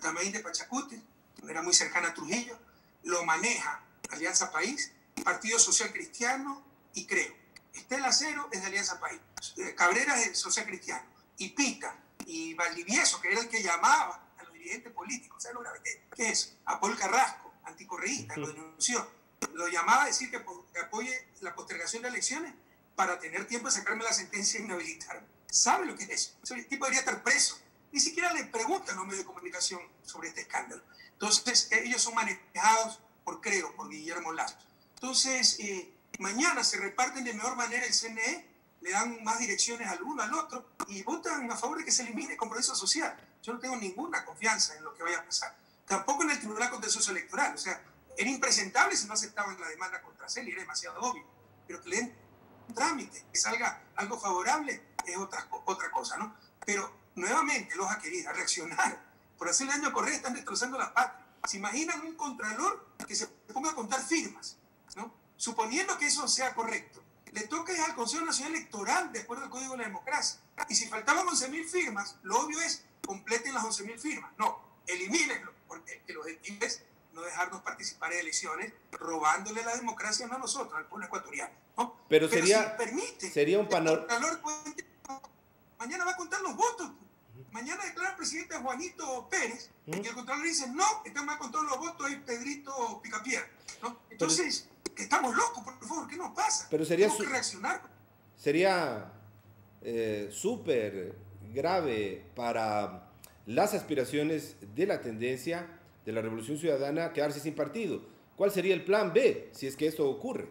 B: también de Pachacute, era muy cercana a Trujillo, lo maneja Alianza País Partido Social Cristiano y Creo. Estela Cero es de Alianza País. Eh, Cabrera es Social Cristiano. Y Pita y Valdivieso, que era el que llamaba a los dirigentes políticos, ¿sabes lo grave que es? A Paul Carrasco, anticorreísta, lo denunció. Lo llamaba a decir que, que apoye la postergación de elecciones para tener tiempo de sacarme la sentencia e inhabilitarme. ¿Sabe lo que es eso? Ese tipo debería estar preso. Ni siquiera le preguntan a los medios de comunicación sobre este escándalo. Entonces, ellos son manejados por Creo, por Guillermo Lazo. Entonces, eh, mañana se reparten de mejor manera el CNE, le dan más direcciones al uno, al otro, y votan a favor de que se elimine el compromiso social. Yo no tengo ninguna confianza en lo que vaya a pasar. Tampoco en el Tribunal Contencioso Electoral. O sea, era impresentable si no aceptaban la demanda contra Celi, era demasiado obvio. Pero que le den un trámite, que salga algo favorable, es otra, otra cosa, ¿no? Pero nuevamente, los querida, reaccionar. Por hacerle daño a Correa están destrozando la patria. ¿Se imaginan un contralor que se ponga a contar firmas? ¿No? Suponiendo que eso sea correcto, le toca al Consejo Nacional Electoral de acuerdo al Código de la Democracia. Y si faltaban 11.000 firmas, lo obvio es completen las 11.000 firmas. No, elimínenlo, porque el objetivo es no dejarnos participar en elecciones robándole la democracia no a nosotros, al pueblo ecuatoriano. ¿no?
A: Pero, sería, permite, sería un panorama.
B: Mañana va a contar los votos. Mañana declara el presidente Juanito Pérez y el Contralor dice, no, este más con todos los votos es Pedrito Picapiedra. ¿no? Entonces, estamos locos, por favor, ¿qué nos pasa?
A: Pero sería
B: Tenemos que reaccionar.
A: Sería eh, súper grave para las aspiraciones de la tendencia de la Revolución Ciudadana quedarse sin partido. ¿Cuál sería el plan B si es que esto ocurre?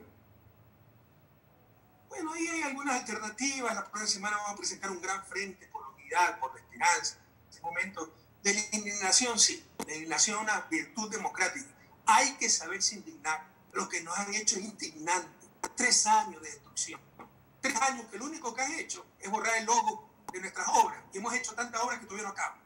B: Bueno, ahí hay algunas alternativas. La próxima semana vamos a presentar un gran frente por la unidad, por la esperanza. En este momento de la indignación, sí. La indignación es una virtud democrática. Hay que saberse indignar. Lo que nos han hecho es indignante. Tres años de destrucción. Tres años que lo único que han hecho es borrar el logo de nuestras obras. Y hemos hecho tantas obras que no acaban.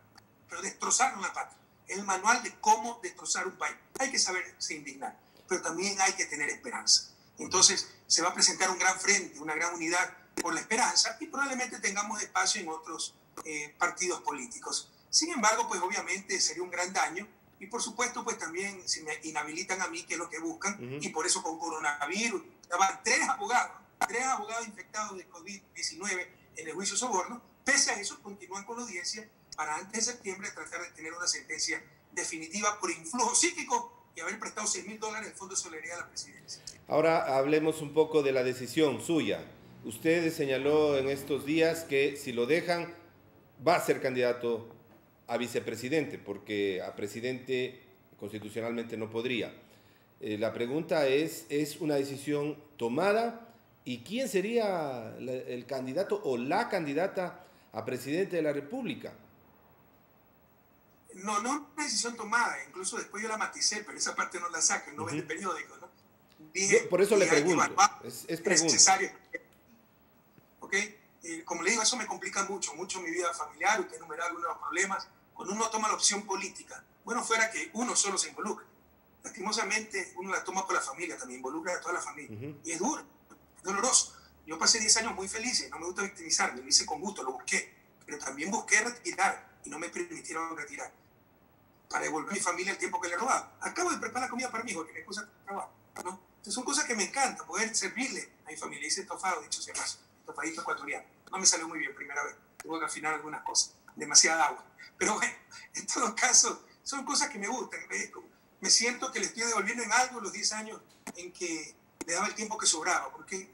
B: Pero destrozaron la patria. El manual de cómo destrozar un país. Hay que saberse indignar. Pero también hay que tener esperanza. Entonces se va a presentar un gran frente, una gran unidad por la esperanza y probablemente tengamos espacio en otros eh, partidos políticos. Sin embargo, pues obviamente sería un gran daño y por supuesto pues también si me inhabilitan a mí, que es lo que buscan, y por eso con coronavirus, estaban tres abogados, tres abogados infectados de COVID-19 en el juicio soborno, pese a eso continúan con la audiencia para antes de septiembre tratar de tener una sentencia definitiva por influjo psíquico y haber prestado 6 mil dólares en Fondo de Solidaridad a la presidencia.
A: Ahora hablemos un poco de la decisión suya. Usted señaló en estos días que si lo dejan va a ser candidato a vicepresidente, porque a presidente constitucionalmente no podría. Eh, la pregunta es, ¿es una decisión tomada? ¿Y quién sería el candidato o la candidata a presidente de la República?
B: No, no una decisión tomada, incluso después yo la maticé, pero esa parte no la saqué, no uh -huh. periódico, ¿no?
A: Dije, por eso le pregunto, es, es pregunta.
B: necesario. ¿Ok? Eh, como le digo, eso me complica mucho, mucho mi vida familiar, usted enumeró algunos problemas. Cuando uno toma la opción política, bueno, fuera que uno solo se involucre. Lastimosamente, uno la toma por la familia, también involucra a toda la familia. Uh -huh. Y es duro, es doloroso. Yo pasé 10 años muy felices, no me gusta victimizarme, lo hice con gusto, lo busqué, pero también busqué retirar y no me permitieron retirar para devolver a mi familia el tiempo que le robaba. Acabo de preparar comida para mi hijo, que mi esposa trabaja, ¿no? Entonces son cosas que me encanta, poder servirle a mi familia. Hice estofado, dicho sea paso, estofadito ecuatoriano. No me salió muy bien primera vez, tuve que afinar algunas cosas, demasiada agua. Pero bueno, en todo caso, son cosas que me gustan. Me siento que le estoy devolviendo en algo los 10 años en que le daba el tiempo que sobraba, porque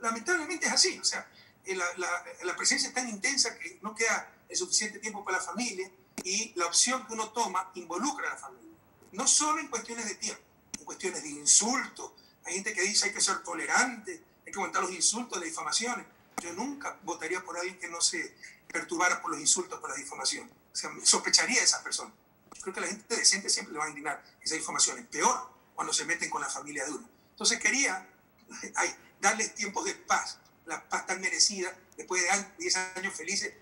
B: lamentablemente es así, o sea, la, la, la presencia es tan intensa que no queda el suficiente tiempo para la familia y la opción que uno toma involucra a la familia. No solo en cuestiones de tiempo, en cuestiones de insultos. Hay gente que dice hay que ser tolerante, hay que aguantar los insultos, las difamaciones. Yo nunca votaría por alguien que no se perturbara por los insultos, por. O sea, sospecharía de esa persona. Yo creo que la gente decente siempre le va a indignar esas difamaciones. Peor cuando se meten con la familia de uno. Entonces quería darles tiempos de paz, la paz tan merecida, después de 10 años felices,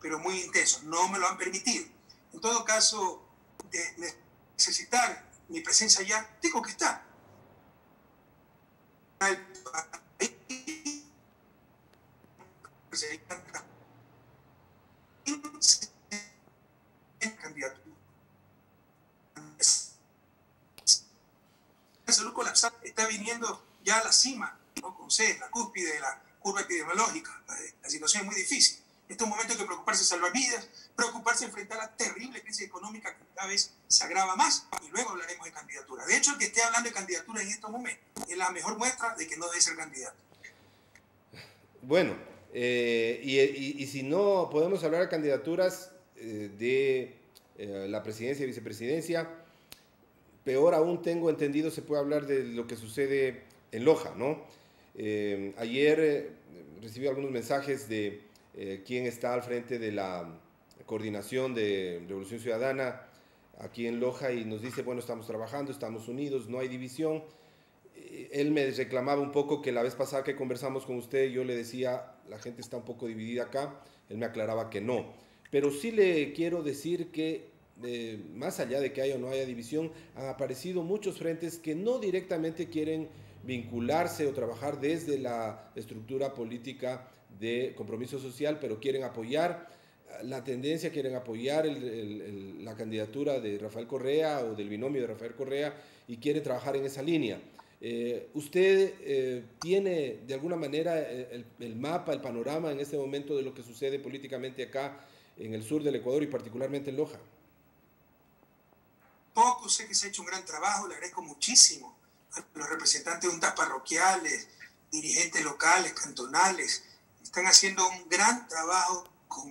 B: pero muy intensos. No me lo han permitido. En todo caso, de necesitar mi presencia allá, tengo que estar. Candidatura. Salud colapsada. Está viniendo ya a la cima, ¿no? con C, la cúspide de la curva epidemiológica. La situación es muy difícil. En estos momentos hay que preocuparse salvar vidas, preocuparse enfrentar la terrible crisis económica que cada vez se agrava más y luego hablaremos de candidatura. De hecho, el que esté hablando de candidatura en estos momentos es la mejor muestra de que no debe ser candidato.
A: Bueno, eh, y, si no podemos hablar de candidaturas eh, de eh, la presidencia y vicepresidencia, peor aún tengo entendido se puede hablar de lo que sucede en Loja, ¿no? ayer recibí algunos mensajes de quien está al frente de la coordinación de Revolución Ciudadana aquí en Loja y nos dice, bueno, estamos trabajando, estamos unidos, no hay división él me reclamaba un poco que la vez pasada que conversamos con usted, yo le decía, la gente está un poco dividida acá, él me aclaraba que no. Pero sí le quiero decir que, eh, más allá de que haya o no haya división, han aparecido muchos frentes que no directamente quieren vincularse o trabajar desde la estructura política de compromiso social, pero quieren apoyar la tendencia, quieren apoyar la candidatura de Rafael Correa o del binomio de Rafael Correa y quieren trabajar en esa línea. Eh, ¿Usted eh, tiene de alguna manera eh, el, mapa, el panorama en este momento de lo que sucede políticamente acá en el sur del Ecuador y particularmente en Loja?
B: Poco, sé que se ha hecho un gran trabajo, le agradezco muchísimo a los representantes de juntas parroquiales, dirigentes locales, cantonales, están haciendo un gran trabajo con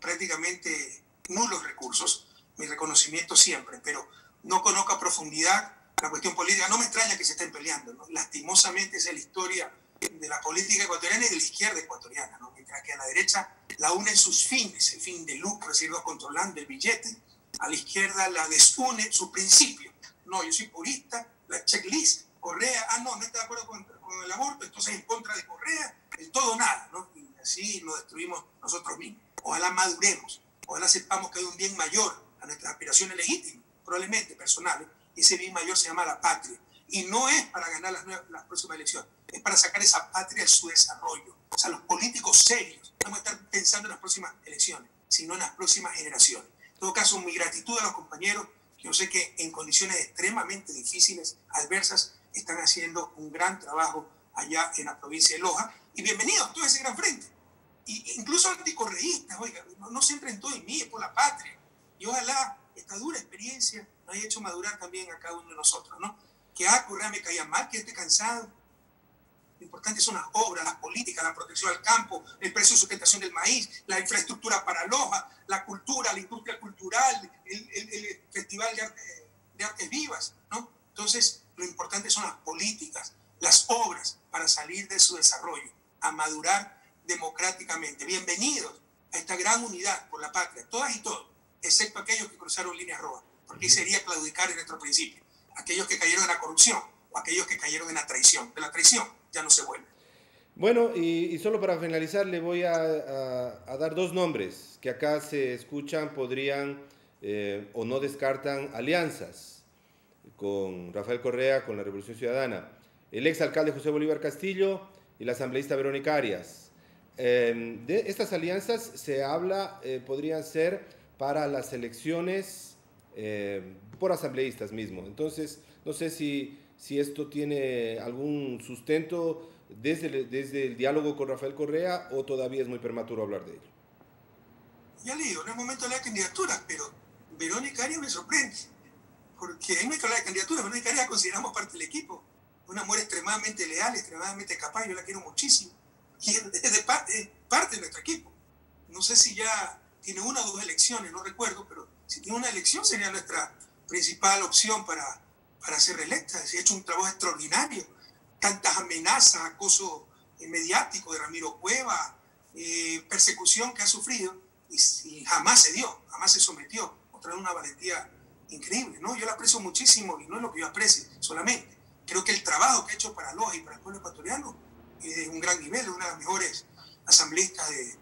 B: prácticamente nulos recursos, mi reconocimiento siempre, pero no conozco a profundidad la cuestión política. No me extraña que se estén peleando, lastimosamente es la historia de la política ecuatoriana y de la izquierda ecuatoriana, ¿no? mientras que a la derecha la unen sus fines, el fin de lucro, es decir, controlando el billete, a la izquierda la desune su principio. No, yo soy purista, la checklist, Correa, ah, no, no está de acuerdo con, el aborto, entonces en contra de Correa, el todo nada, ¿no? Y así lo destruimos nosotros mismos. Ojalá maduremos, ojalá sepamos que hay un bien mayor a nuestras aspiraciones legítimas, probablemente personales, ese bien mayor se llama la patria. Y no es para ganar las, las próximas elecciones, es para sacar esa patria de su desarrollo. O sea, los políticos serios no vamos a estar pensando en las próximas elecciones, sino en las próximas generaciones. En todo caso, mi gratitud a los compañeros, yo sé que en condiciones extremadamente difíciles, adversas, están haciendo un gran trabajo allá en la provincia de Loja. Y bienvenidos a todo ese gran frente. Y incluso anticorreístas, oiga, no, no se entren todo en mí, es por la patria. Y ojalá esta dura experiencia nos haya hecho madurar también a cada uno de nosotros, ¿no? Que ah, Correa me caía mal, que esté cansado. Lo importante son las obras, las políticas, la protección al campo, el precio de sustentación del maíz, la infraestructura para Loja, la cultura, la industria cultural, el, festival de, de artes vivas, ¿no? Entonces, lo importante son las políticas, las obras para salir de su desarrollo, a madurar democráticamente. Bienvenidos a esta gran unidad por la patria, todas y todos, excepto aquellos que cruzaron líneas rojas porque sería claudicar en nuestro principio. Aquellos que cayeron en la corrupción o aquellos que cayeron en la traición. De la traición ya no se vuelve.
A: Bueno, y, solo para finalizar le voy a, dar dos nombres que acá se escuchan, podrían eh, o no descartan alianzas con Rafael Correa, con la Revolución Ciudadana. El exalcalde José Bolívar Castillo y la asambleísta Verónica Arias. Em, de estas alianzas se habla, eh, podrían ser para las elecciones eh, por asambleístas mismo. Entonces, no sé si, si esto tiene algún sustento desde el, desde el diálogo con Rafael Correa o todavía es muy prematuro hablar de ello.
B: Ya le digo, no es momento de la candidatura, pero Verónica Arias me sorprende, porque hay que hablar de candidatura, Verónica Arias consideramos parte del equipo, una mujer extremadamente leal, extremadamente capaz, yo la quiero muchísimo, y es de parte, parte de nuestro equipo. No sé si ya tiene una o dos elecciones, no recuerdo, pero si tiene una elección sería nuestra principal opción para, para ser reelecta. Se ha hecho un trabajo extraordinario. Tantas amenazas, acoso mediático de Ramiro Cueva, eh, persecución que ha sufrido y, jamás se dio, jamás se sometió. Otra una valentía increíble, ¿no? Yo la aprecio muchísimo y no es lo que yo aprecie solamente. Creo que el trabajo que ha hecho para Loja y para el pueblo ecuatoriano es un gran nivel, es una de las mejores asambleístas de,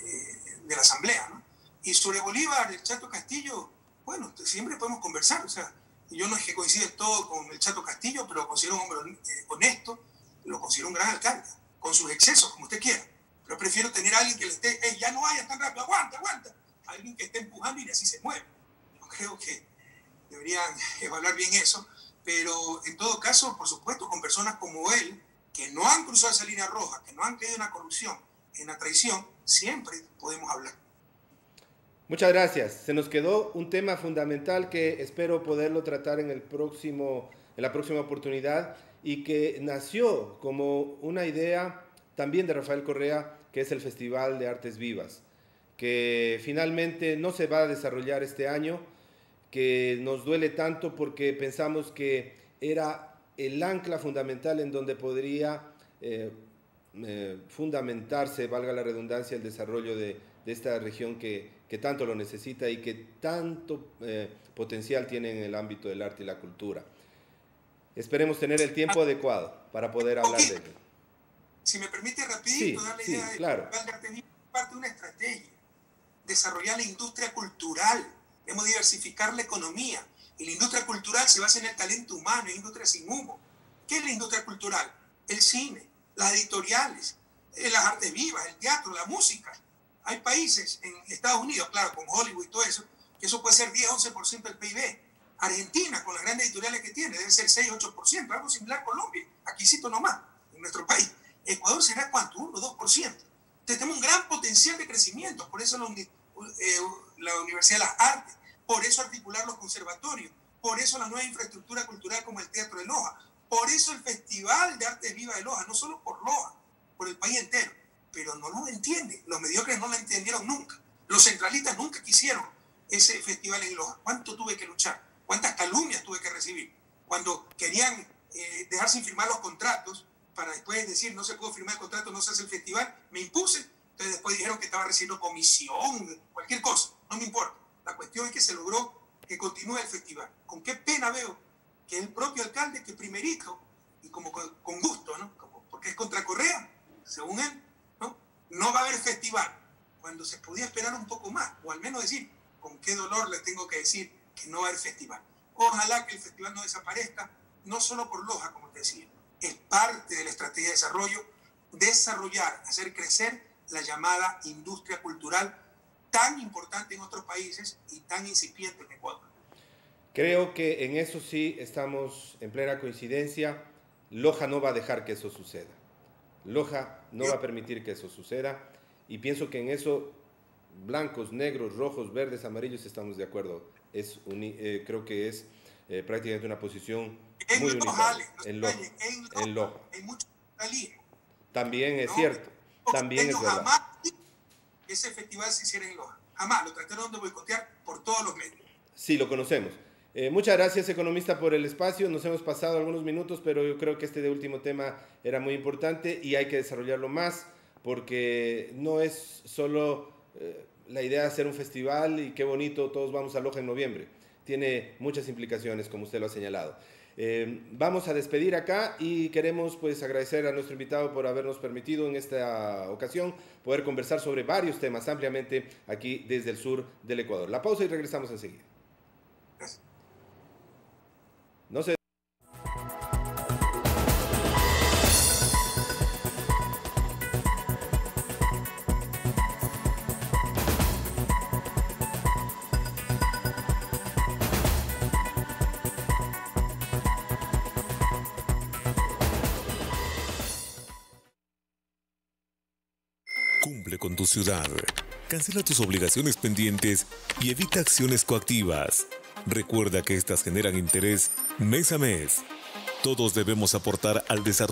B: eh, de la asamblea, ¿no? Y sobre Bolívar, el Chato Castillo, bueno, siempre podemos conversar. O sea, yo no es que coincide todo con el Chato Castillo, pero lo considero un hombre eh, honesto, lo considero un gran alcalde, con sus excesos, como usted quiera. Pero prefiero tener a alguien que le esté, ya no vaya tan rápido, aguanta, aguanta. Alguien que esté empujando y así se mueve. Yo creo que deberían evaluar bien eso. pero en todo caso, por supuesto, con personas como él, que no han cruzado esa línea roja, que no han caído en la corrupción, en la traición, siempre podemos hablar.
A: Muchas gracias. Se nos quedó un tema fundamental que espero poderlo tratar en, el próximo, en la próxima oportunidad y que nació como una idea también de Rafael Correa, que es el Festival de Artes Vivas, que finalmente no se va a desarrollar este año, que nos duele tanto porque pensamos que era el ancla fundamental en donde podría eh, eh, fundamentarse, valga la redundancia, el desarrollo de, esta región que, que, tanto lo necesita y que tanto eh, potencial tiene en el ámbito del arte y la cultura. Esperemos tener el tiempo ah. adecuado para poder hablar de ello.
B: Si me permite rapidito darle idea de
A: claro.
B: parte de una estrategia, desarrollar la industria cultural, debemos diversificar la economía, y la industria cultural se basa en el talento humano, en industria sin humo. ¿Qué es la industria cultural? El cine, las editoriales, eh, las artes vivas, el teatro, la música. Hay países en Estados Unidos, claro, con Hollywood y todo eso, que eso puede ser 10-11% del PIB. Argentina, con las grandes editoriales que tiene, debe ser 6-8%, algo similar a Colombia, aquí cito nomás, en nuestro país. Ecuador será cuánto, 1-2%. Entonces tenemos un gran potencial de crecimiento, por eso la, eh, la Universidad de las Artes, por eso articular los conservatorios, por eso la nueva infraestructura cultural como el Teatro de Loja, por eso el Festival de Artes Viva de Loja, no solo por Loja, por el país entero. Pero no lo entienden, los mediocres no lo entendieron nunca. Los centralistas nunca quisieron ese festival en Loja. ¿Cuánto tuve que luchar? ¿Cuántas calumnias tuve que recibir? Cuando querían eh, dejar sin firmar los contratos para después decir no se puede firmar el contrato, no se hace el festival, me impuse. Entonces después dijeron que estaba recibiendo comisión, cualquier cosa, no me importa. La cuestión es que se logró que continúe el festival. Con qué pena veo que el propio alcalde, que primerito, y como con, gusto, ¿no? porque es contra Correa, según él, ¿no? Va a haber festival, cuando se podía esperar un poco más, o al menos decir, con qué dolor le tengo que decir que no va a haber festival. Ojalá que el festival no desaparezca, no solo por Loja, como te decía, es parte de la estrategia de desarrollo, desarrollar, hacer crecer la llamada industria cultural tan importante en otros países y tan incipiente en Ecuador.
A: Creo que en eso sí estamos en plena coincidencia. Loja no va a dejar que eso suceda. Loja no va a permitir que eso suceda. Y pienso que en eso blancos, negros, rojos, verdes, amarillos estamos de acuerdo. Es eh, creo que es eh, prácticamente una posición muy. En Loja. En Loja. También es cierto. También es verdad.
B: Jamás ese festival se hiciera en Loja. Jamás. Lo trataron de boicotear por todos los medios.
A: Sí, lo conocemos. Eh, muchas gracias, economista, por el espacio. Nos hemos pasado algunos minutos, pero yo creo que este último tema era muy importante y hay que desarrollarlo más porque no es solo eh, la idea de hacer un festival y qué bonito, todos vamos a Loja en noviembre. Tiene muchas implicaciones, como usted lo ha señalado. Eh, vamos a despedir acá y queremos pues agradecer a nuestro invitado por habernos permitido en esta ocasión poder conversar sobre varios temas ampliamente aquí desde el sur del Ecuador. La pausa y regresamos enseguida. No.
C: Cumple con tu ciudad. Cancela tus obligaciones pendientes y evita acciones coactivas. Recuerda que estas generan interés mes a mes. Todos debemos aportar al desarrollo